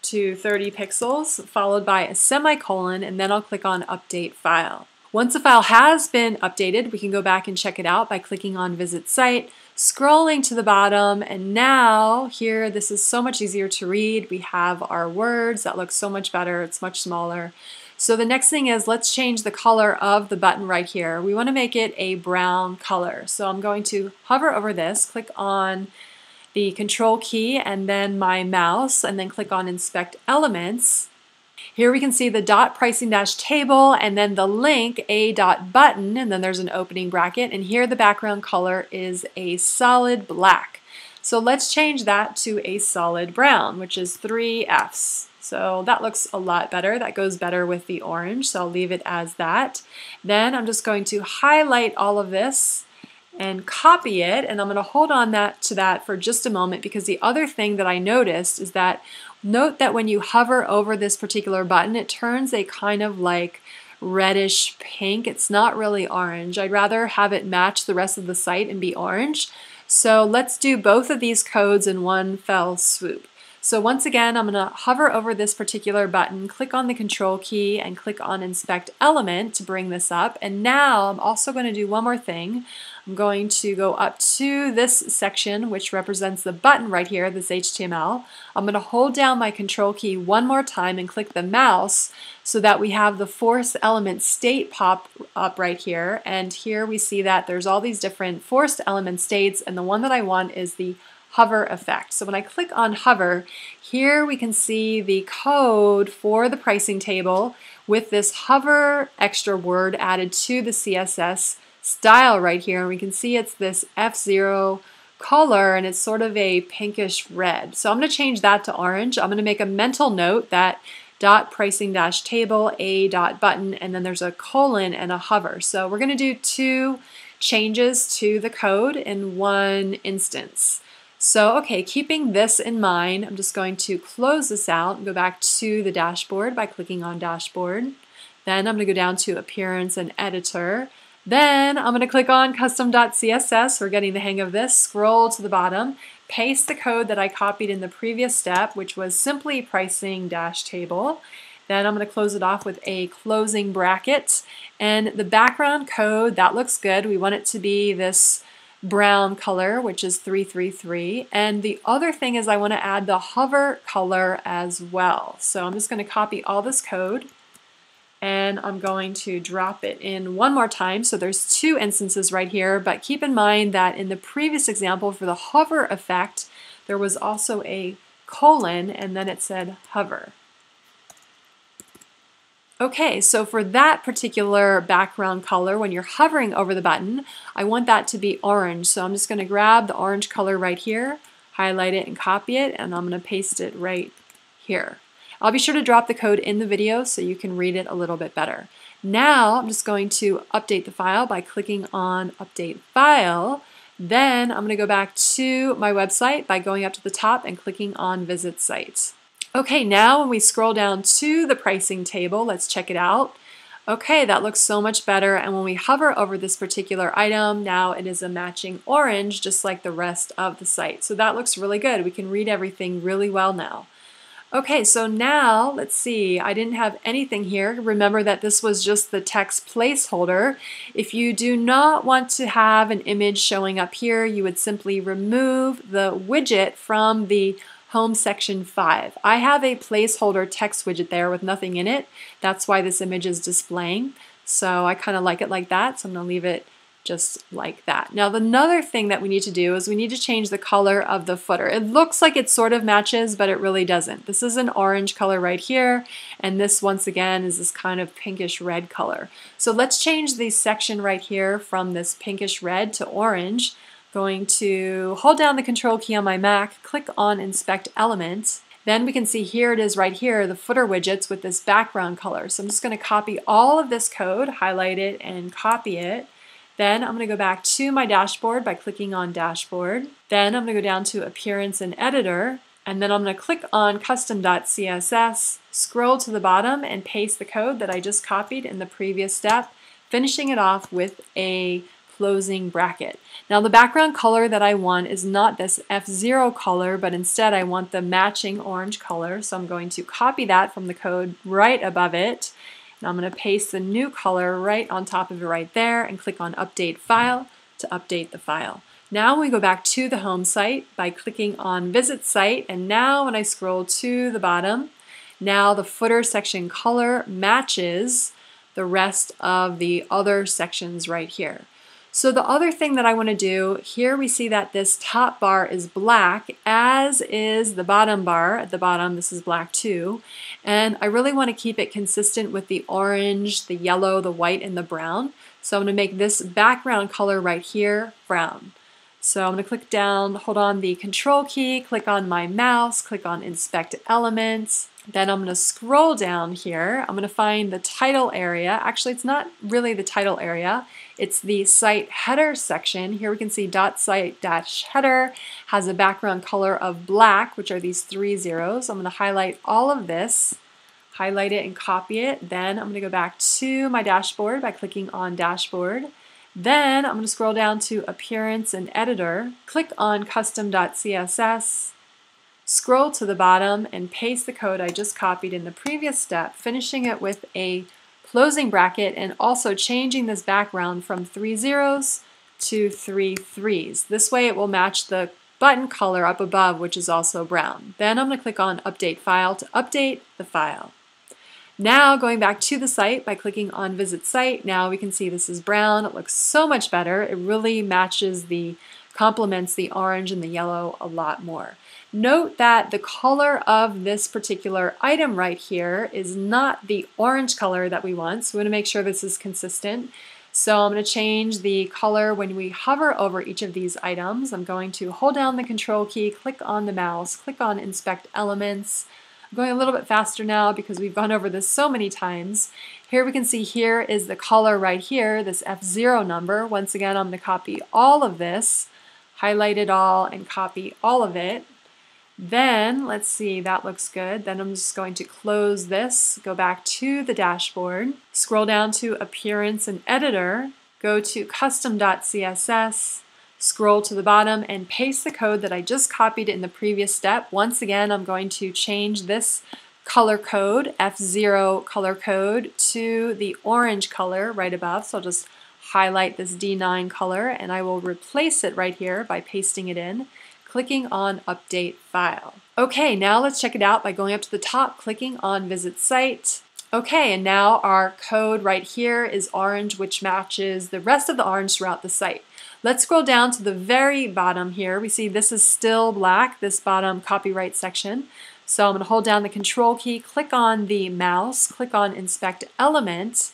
to 30 pixels, followed by a semicolon, and then I'll click on Update File. Once a file has been updated, we can go back and check it out by clicking on Visit Site, scrolling to the bottom, and now here, this is so much easier to read. We have our words that look so much better. It's much smaller. So the next thing is let's change the color of the button right here. We want to make it a brown color. So I'm going to hover over this, click on the control key and then my mouse and then click on inspect elements here we can see the dot pricing dash table and then the link a dot button and then there's an opening bracket and here the background color is a solid black. So let's change that to a solid brown, which is three Fs. So that looks a lot better. That goes better with the orange, so I'll leave it as that. Then I'm just going to highlight all of this and copy it and I'm going to hold on that to that for just a moment because the other thing that I noticed is that note that when you hover over this particular button it turns a kind of like reddish pink it's not really orange I'd rather have it match the rest of the site and be orange so let's do both of these codes in one fell swoop so once again, I'm going to hover over this particular button, click on the control key, and click on Inspect Element to bring this up. And now I'm also going to do one more thing. I'm going to go up to this section, which represents the button right here, this HTML. I'm going to hold down my control key one more time and click the mouse so that we have the force element state pop up right here. And here we see that there's all these different forced element states, and the one that I want is the hover effect. So when I click on hover, here we can see the code for the pricing table with this hover extra word added to the CSS style right here. And we can see it's this F0 color and it's sort of a pinkish red. So I'm going to change that to orange. I'm going to make a mental note that dot pricing dash table a dot button and then there's a colon and a hover. So we're going to do two changes to the code in one instance. So, okay, keeping this in mind, I'm just going to close this out and go back to the dashboard by clicking on dashboard. Then I'm going to go down to appearance and editor. Then I'm going to click on custom.css. We're getting the hang of this. Scroll to the bottom, paste the code that I copied in the previous step, which was simply pricing dash table. Then I'm going to close it off with a closing bracket. And the background code, that looks good. We want it to be this brown color, which is 333. And the other thing is I want to add the hover color as well. So I'm just going to copy all this code and I'm going to drop it in one more time. So there's two instances right here, but keep in mind that in the previous example for the hover effect, there was also a colon and then it said hover. Okay, so for that particular background color, when you're hovering over the button, I want that to be orange. So I'm just going to grab the orange color right here, highlight it and copy it, and I'm going to paste it right here. I'll be sure to drop the code in the video so you can read it a little bit better. Now I'm just going to update the file by clicking on Update File. Then I'm going to go back to my website by going up to the top and clicking on Visit Site. Okay, now when we scroll down to the pricing table, let's check it out. Okay, that looks so much better. And when we hover over this particular item, now it is a matching orange, just like the rest of the site. So that looks really good. We can read everything really well now. Okay, so now let's see, I didn't have anything here. Remember that this was just the text placeholder. If you do not want to have an image showing up here, you would simply remove the widget from the home section 5. I have a placeholder text widget there with nothing in it. That's why this image is displaying. So I kind of like it like that, so I'm going to leave it just like that. Now the another thing that we need to do is we need to change the color of the footer. It looks like it sort of matches, but it really doesn't. This is an orange color right here, and this once again is this kind of pinkish red color. So let's change the section right here from this pinkish red to orange. Going to hold down the control key on my Mac, click on inspect element, then we can see here it is right here, the footer widgets with this background color. So I'm just going to copy all of this code, highlight it, and copy it. Then I'm going to go back to my dashboard by clicking on Dashboard. Then I'm going to go down to Appearance and Editor, and then I'm going to click on Custom.css, scroll to the bottom, and paste the code that I just copied in the previous step, finishing it off with a closing bracket. Now the background color that I want is not this F0 color, but instead I want the matching orange color. So I'm going to copy that from the code right above it. And I'm going to paste the new color right on top of it right there and click on Update File to update the file. Now we go back to the home site by clicking on Visit Site. And now when I scroll to the bottom, now the footer section color matches the rest of the other sections right here. So the other thing that I want to do, here we see that this top bar is black, as is the bottom bar. At the bottom, this is black too. And I really want to keep it consistent with the orange, the yellow, the white, and the brown. So I'm going to make this background color right here brown. So I'm going to click down, hold on the control key, click on my mouse, click on inspect elements, then I'm going to scroll down here. I'm going to find the title area. Actually, it's not really the title area. It's the site header section. Here we can see .site dash header has a background color of black, which are these three zeros. I'm going to highlight all of this, highlight it and copy it. Then I'm going to go back to my dashboard by clicking on dashboard. Then I'm going to scroll down to appearance and editor, click on custom.css, scroll to the bottom and paste the code I just copied in the previous step, finishing it with a closing bracket and also changing this background from three zeros to three threes. This way it will match the button color up above, which is also brown. Then I'm going to click on Update File to update the file. Now going back to the site by clicking on Visit Site, now we can see this is brown. It looks so much better. It really matches the complements the orange and the yellow a lot more. Note that the color of this particular item right here is not the orange color that we want, so we want to make sure this is consistent. So I'm going to change the color when we hover over each of these items. I'm going to hold down the control key, click on the mouse, click on inspect elements. I'm going a little bit faster now because we've gone over this so many times. Here we can see here is the color right here, this F0 number. Once again, I'm going to copy all of this, highlight it all, and copy all of it. Then, let's see, that looks good. Then I'm just going to close this, go back to the dashboard, scroll down to Appearance and Editor, go to custom.css, scroll to the bottom and paste the code that I just copied in the previous step. Once again, I'm going to change this color code, F0 color code, to the orange color right above. So I'll just highlight this D9 color and I will replace it right here by pasting it in clicking on Update File. Okay, now let's check it out by going up to the top, clicking on Visit Site. Okay, and now our code right here is orange, which matches the rest of the orange throughout the site. Let's scroll down to the very bottom here. We see this is still black, this bottom copyright section. So I'm going to hold down the control key, click on the mouse, click on inspect element,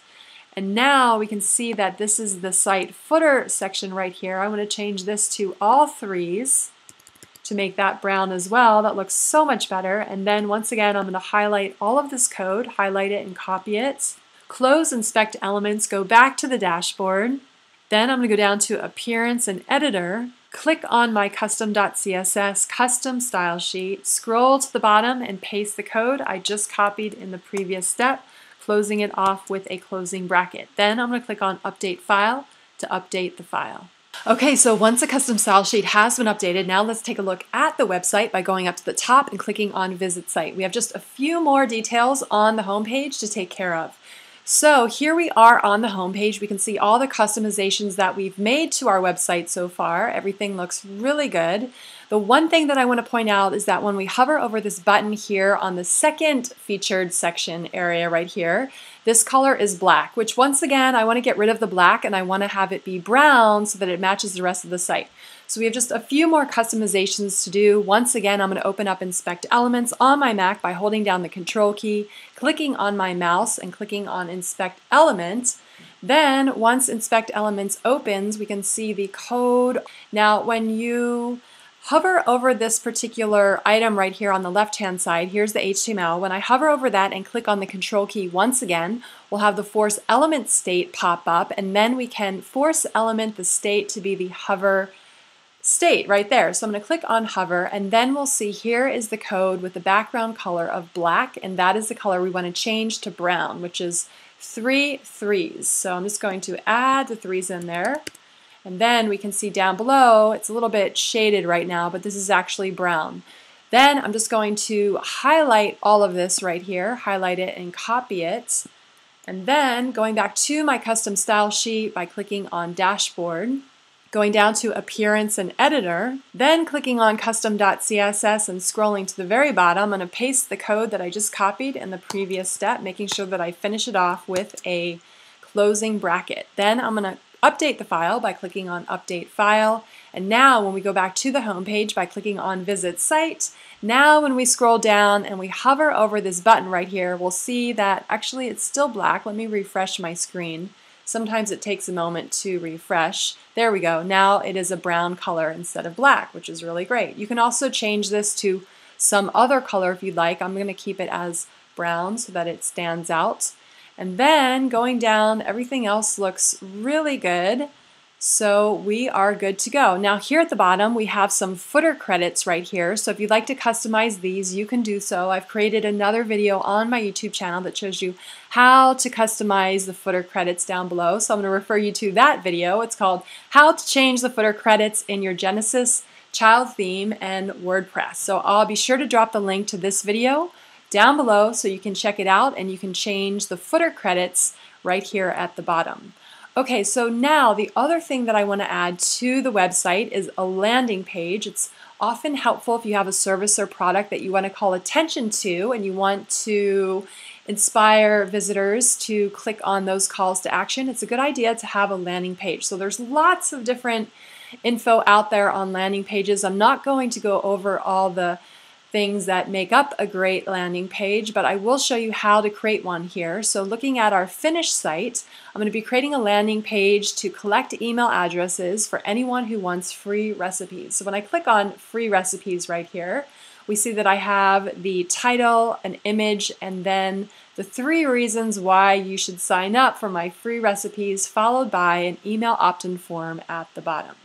and now we can see that this is the site footer section right here. I want to change this to all threes to make that brown as well. That looks so much better. And then once again, I'm going to highlight all of this code, highlight it and copy it. Close Inspect Elements, go back to the dashboard. Then I'm going to go down to Appearance and Editor, click on my custom.css custom style sheet, scroll to the bottom and paste the code I just copied in the previous step, closing it off with a closing bracket. Then I'm going to click on Update File to update the file. Okay, so once a custom style sheet has been updated, now let's take a look at the website by going up to the top and clicking on Visit Site. We have just a few more details on the homepage to take care of. So here we are on the homepage. We can see all the customizations that we've made to our website so far. Everything looks really good. The one thing that I want to point out is that when we hover over this button here on the second featured section area right here, this color is black, which once again, I want to get rid of the black and I want to have it be brown so that it matches the rest of the site. So we have just a few more customizations to do. Once again, I'm going to open up Inspect Elements on my Mac by holding down the Control key, clicking on my mouse, and clicking on Inspect Element. Then, once Inspect Elements opens, we can see the code. Now, when you hover over this particular item right here on the left hand side. Here's the HTML. When I hover over that and click on the control key once again, we'll have the force element state pop up and then we can force element the state to be the hover state right there. So I'm going to click on hover and then we'll see here is the code with the background color of black and that is the color we want to change to brown which is three threes. So I'm just going to add the threes in there and then we can see down below, it's a little bit shaded right now, but this is actually brown. Then I'm just going to highlight all of this right here, highlight it and copy it. And then going back to my custom style sheet by clicking on dashboard, going down to appearance and editor, then clicking on custom.css and scrolling to the very bottom, I'm going to paste the code that I just copied in the previous step, making sure that I finish it off with a closing bracket. Then I'm going to update the file by clicking on Update File. And now when we go back to the home page by clicking on Visit Site, now when we scroll down and we hover over this button right here, we'll see that actually it's still black. Let me refresh my screen. Sometimes it takes a moment to refresh. There we go. Now it is a brown color instead of black, which is really great. You can also change this to some other color if you'd like. I'm going to keep it as brown so that it stands out. And then going down, everything else looks really good. So we are good to go. Now here at the bottom, we have some footer credits right here. So if you'd like to customize these, you can do so. I've created another video on my YouTube channel that shows you how to customize the footer credits down below. So I'm going to refer you to that video. It's called How to Change the Footer Credits in Your Genesis Child Theme and WordPress. So I'll be sure to drop the link to this video down below so you can check it out and you can change the footer credits right here at the bottom. Okay, so now the other thing that I want to add to the website is a landing page. It's often helpful if you have a service or product that you want to call attention to and you want to inspire visitors to click on those calls to action. It's a good idea to have a landing page. So there's lots of different info out there on landing pages. I'm not going to go over all the things that make up a great landing page, but I will show you how to create one here. So looking at our finished site, I'm going to be creating a landing page to collect email addresses for anyone who wants free recipes. So when I click on free recipes right here, we see that I have the title, an image, and then the three reasons why you should sign up for my free recipes, followed by an email opt-in form at the bottom.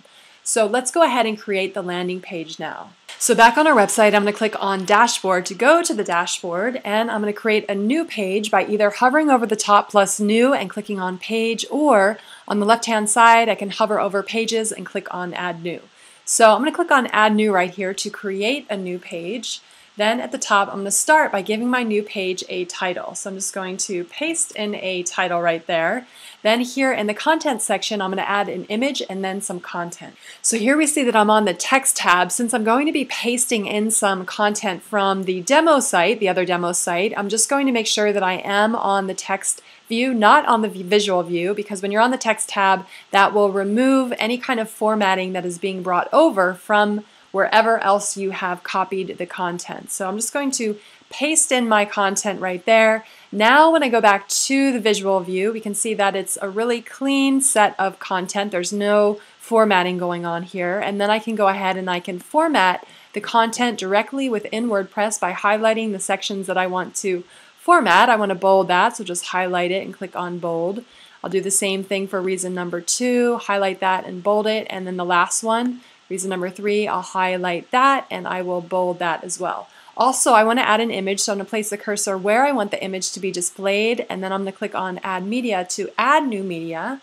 So let's go ahead and create the landing page now. So back on our website, I'm going to click on dashboard to go to the dashboard and I'm going to create a new page by either hovering over the top plus new and clicking on page or on the left hand side I can hover over pages and click on add new. So I'm going to click on add new right here to create a new page. Then at the top, I'm going to start by giving my new page a title. So I'm just going to paste in a title right there. Then here in the content section, I'm going to add an image and then some content. So here we see that I'm on the text tab. Since I'm going to be pasting in some content from the demo site, the other demo site, I'm just going to make sure that I am on the text view, not on the visual view, because when you're on the text tab, that will remove any kind of formatting that is being brought over from wherever else you have copied the content. So I'm just going to paste in my content right there. Now when I go back to the visual view, we can see that it's a really clean set of content. There's no formatting going on here. And then I can go ahead and I can format the content directly within WordPress by highlighting the sections that I want to format. I want to bold that, so just highlight it and click on bold. I'll do the same thing for reason number two, highlight that and bold it, and then the last one, Reason number three, I'll highlight that and I will bold that as well. Also, I want to add an image, so I'm going to place the cursor where I want the image to be displayed, and then I'm going to click on Add Media to add new media.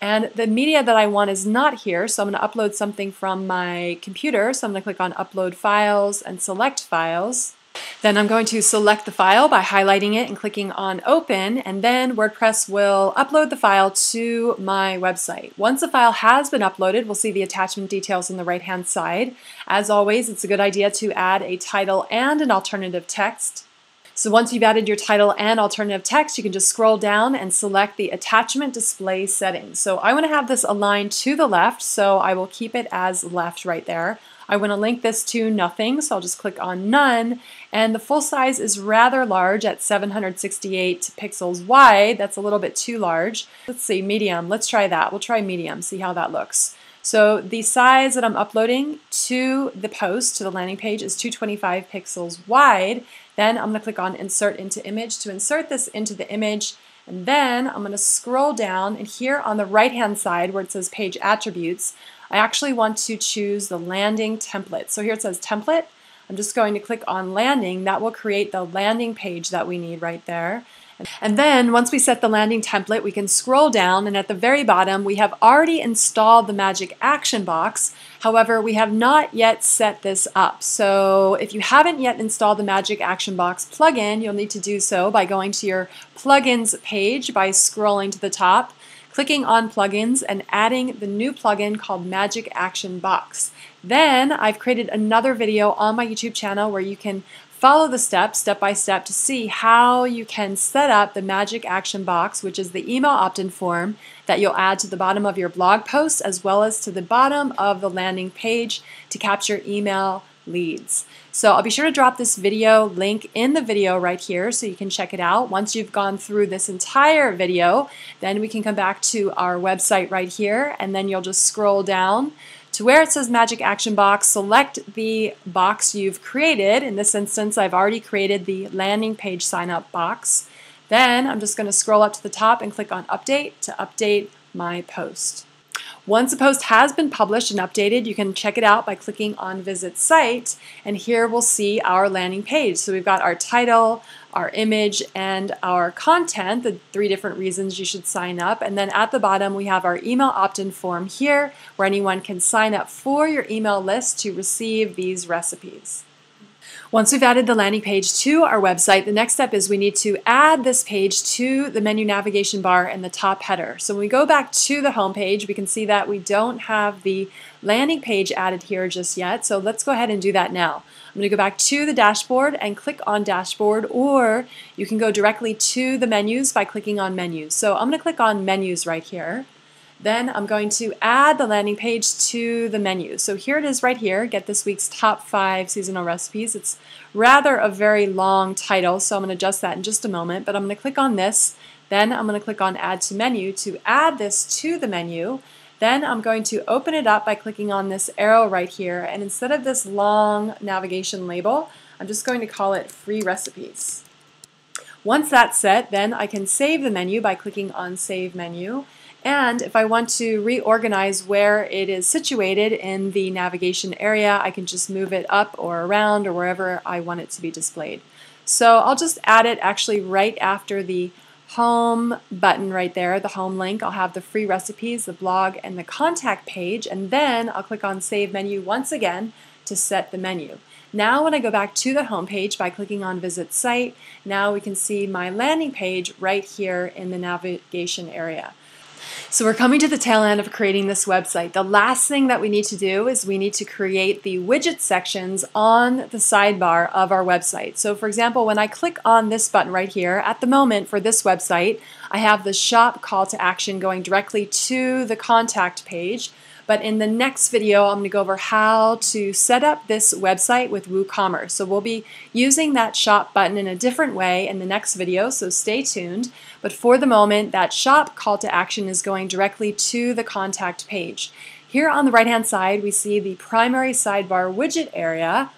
And the media that I want is not here, so I'm going to upload something from my computer. So I'm going to click on Upload Files and select Files. Then I'm going to select the file by highlighting it and clicking on open and then WordPress will upload the file to my website. Once the file has been uploaded, we'll see the attachment details on the right hand side. As always, it's a good idea to add a title and an alternative text. So once you've added your title and alternative text, you can just scroll down and select the attachment display settings. So I want to have this aligned to the left, so I will keep it as left right there. I want to link this to nothing, so I'll just click on none. And the full size is rather large at 768 pixels wide. That's a little bit too large. Let's see, medium. Let's try that. We'll try medium, see how that looks. So the size that I'm uploading to the post, to the landing page, is 225 pixels wide. Then I'm going to click on Insert into Image to insert this into the image. And then I'm going to scroll down, and here on the right-hand side where it says Page Attributes, I actually want to choose the landing template. So here it says Template. I'm just going to click on Landing. That will create the landing page that we need right there. And then once we set the landing template, we can scroll down and at the very bottom, we have already installed the Magic Action Box. However, we have not yet set this up. So if you haven't yet installed the Magic Action Box plugin, you'll need to do so by going to your plugins page by scrolling to the top, clicking on plugins and adding the new plugin called Magic Action Box. Then I've created another video on my YouTube channel where you can Follow the steps step by step to see how you can set up the Magic Action Box, which is the email opt-in form that you'll add to the bottom of your blog post as well as to the bottom of the landing page to capture email leads. So I'll be sure to drop this video link in the video right here so you can check it out. Once you've gone through this entire video, then we can come back to our website right here and then you'll just scroll down to where it says Magic Action Box, select the box you've created. In this instance, I've already created the landing page sign up box. Then I'm just going to scroll up to the top and click on Update to update my post. Once a post has been published and updated, you can check it out by clicking on Visit Site, and here we'll see our landing page. So we've got our title, our image, and our content, the three different reasons you should sign up. And then at the bottom, we have our email opt-in form here, where anyone can sign up for your email list to receive these recipes. Once we've added the landing page to our website, the next step is we need to add this page to the menu navigation bar in the top header. So when we go back to the home page, we can see that we don't have the landing page added here just yet. So let's go ahead and do that now. I'm going to go back to the dashboard and click on dashboard or you can go directly to the menus by clicking on menus. So I'm going to click on menus right here. Then I'm going to add the landing page to the menu. So here it is right here, get this week's top five seasonal recipes. It's rather a very long title, so I'm going to adjust that in just a moment, but I'm going to click on this. Then I'm going to click on add to menu to add this to the menu. Then I'm going to open it up by clicking on this arrow right here, and instead of this long navigation label, I'm just going to call it free recipes. Once that's set, then I can save the menu by clicking on Save Menu. And if I want to reorganize where it is situated in the navigation area, I can just move it up or around or wherever I want it to be displayed. So I'll just add it actually right after the home button right there, the home link. I'll have the free recipes, the blog, and the contact page, and then I'll click on Save Menu once again to set the menu. Now when I go back to the home page by clicking on Visit Site, now we can see my landing page right here in the navigation area. So we're coming to the tail end of creating this website. The last thing that we need to do is we need to create the widget sections on the sidebar of our website. So for example, when I click on this button right here, at the moment for this website, I have the shop call to action going directly to the contact page. But in the next video, I'm going to go over how to set up this website with WooCommerce. So we'll be using that shop button in a different way in the next video, so stay tuned. But for the moment, that shop call to action is going directly to the contact page. Here on the right-hand side, we see the primary sidebar widget area,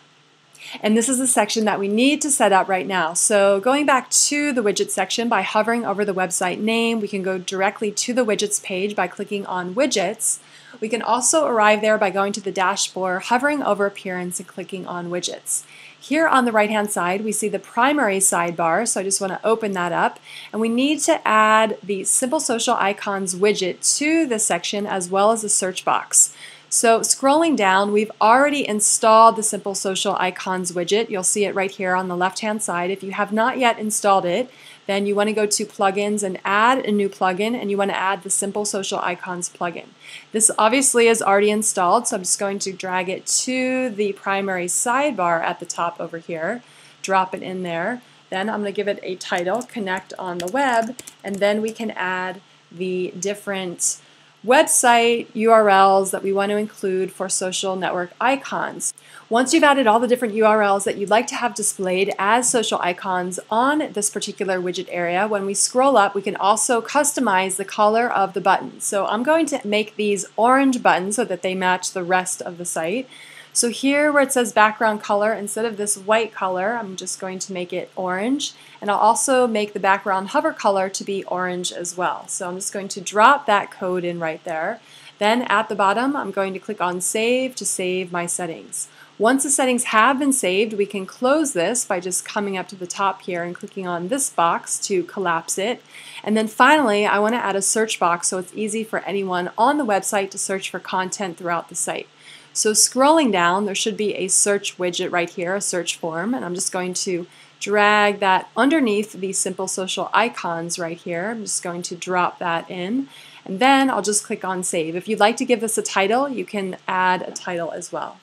and this is the section that we need to set up right now. So going back to the widget section by hovering over the website name, we can go directly to the widgets page by clicking on widgets. We can also arrive there by going to the dashboard, hovering over appearance and clicking on widgets. Here on the right hand side we see the primary sidebar so I just want to open that up and we need to add the simple social icons widget to this section as well as the search box. So scrolling down, we've already installed the Simple Social Icons widget. You'll see it right here on the left-hand side. If you have not yet installed it, then you want to go to plugins and add a new plugin and you want to add the Simple Social Icons plugin. This obviously is already installed, so I'm just going to drag it to the primary sidebar at the top over here, drop it in there. Then I'm going to give it a title, Connect on the Web, and then we can add the different website URLs that we want to include for social network icons. Once you've added all the different URLs that you'd like to have displayed as social icons on this particular widget area, when we scroll up, we can also customize the color of the buttons. So I'm going to make these orange buttons so that they match the rest of the site. So here where it says background color, instead of this white color, I'm just going to make it orange. And I'll also make the background hover color to be orange as well. So I'm just going to drop that code in right there. Then at the bottom, I'm going to click on Save to save my settings. Once the settings have been saved, we can close this by just coming up to the top here and clicking on this box to collapse it. And then finally, I want to add a search box so it's easy for anyone on the website to search for content throughout the site. So scrolling down, there should be a search widget right here, a search form, and I'm just going to drag that underneath the simple social icons right here. I'm just going to drop that in, and then I'll just click on save. If you'd like to give this a title, you can add a title as well.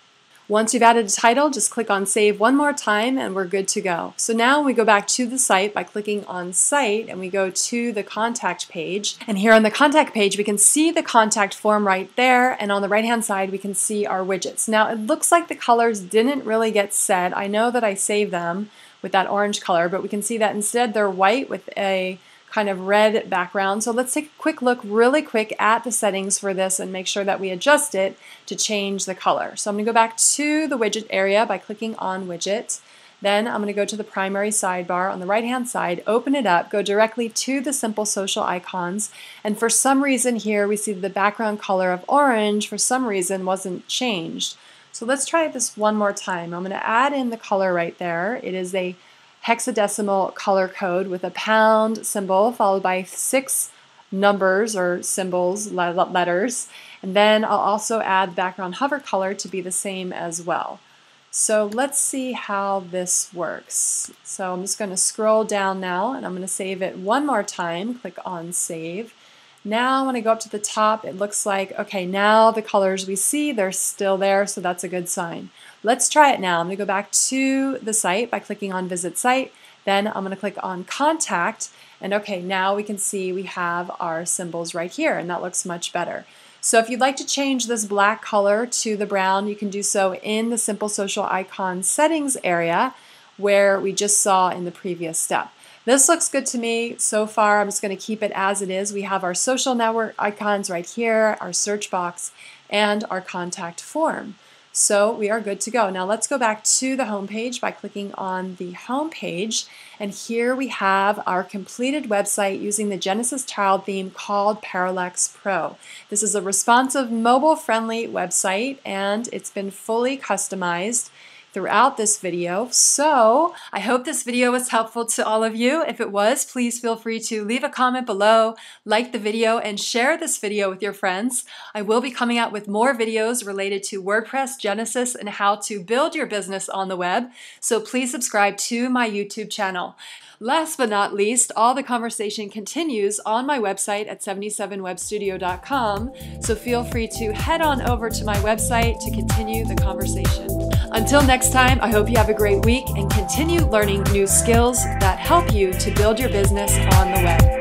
Once you've added a title, just click on Save one more time and we're good to go. So now we go back to the site by clicking on Site and we go to the contact page. And here on the contact page, we can see the contact form right there. And on the right hand side, we can see our widgets. Now it looks like the colors didn't really get set. I know that I saved them with that orange color, but we can see that instead they're white with a kind of red background. So let's take a quick look really quick at the settings for this and make sure that we adjust it to change the color. So I'm going to go back to the widget area by clicking on widget. Then I'm going to go to the primary sidebar on the right hand side, open it up, go directly to the simple social icons, and for some reason here we see the background color of orange for some reason wasn't changed. So let's try this one more time. I'm going to add in the color right there. It is a hexadecimal color code with a pound symbol followed by six numbers or symbols, letters, and then I'll also add background hover color to be the same as well. So let's see how this works. So I'm just going to scroll down now and I'm going to save it one more time. Click on save. Now when I go up to the top, it looks like, okay, now the colors we see, they're still there, so that's a good sign. Let's try it now. I'm going to go back to the site by clicking on Visit Site. Then I'm going to click on Contact. And okay, now we can see we have our symbols right here, and that looks much better. So if you'd like to change this black color to the brown, you can do so in the Simple Social Icon settings area where we just saw in the previous step. This looks good to me so far. I'm just going to keep it as it is. We have our social network icons right here, our search box, and our contact form. So we are good to go. Now let's go back to the home page by clicking on the home page. And here we have our completed website using the Genesis Child theme called Parallax Pro. This is a responsive, mobile-friendly website and it's been fully customized throughout this video. So I hope this video was helpful to all of you. If it was, please feel free to leave a comment below, like the video, and share this video with your friends. I will be coming out with more videos related to WordPress, Genesis, and how to build your business on the web. So please subscribe to my YouTube channel. Last but not least, all the conversation continues on my website at 77webstudio.com, so feel free to head on over to my website to continue the conversation. Until next time, I hope you have a great week and continue learning new skills that help you to build your business on the web.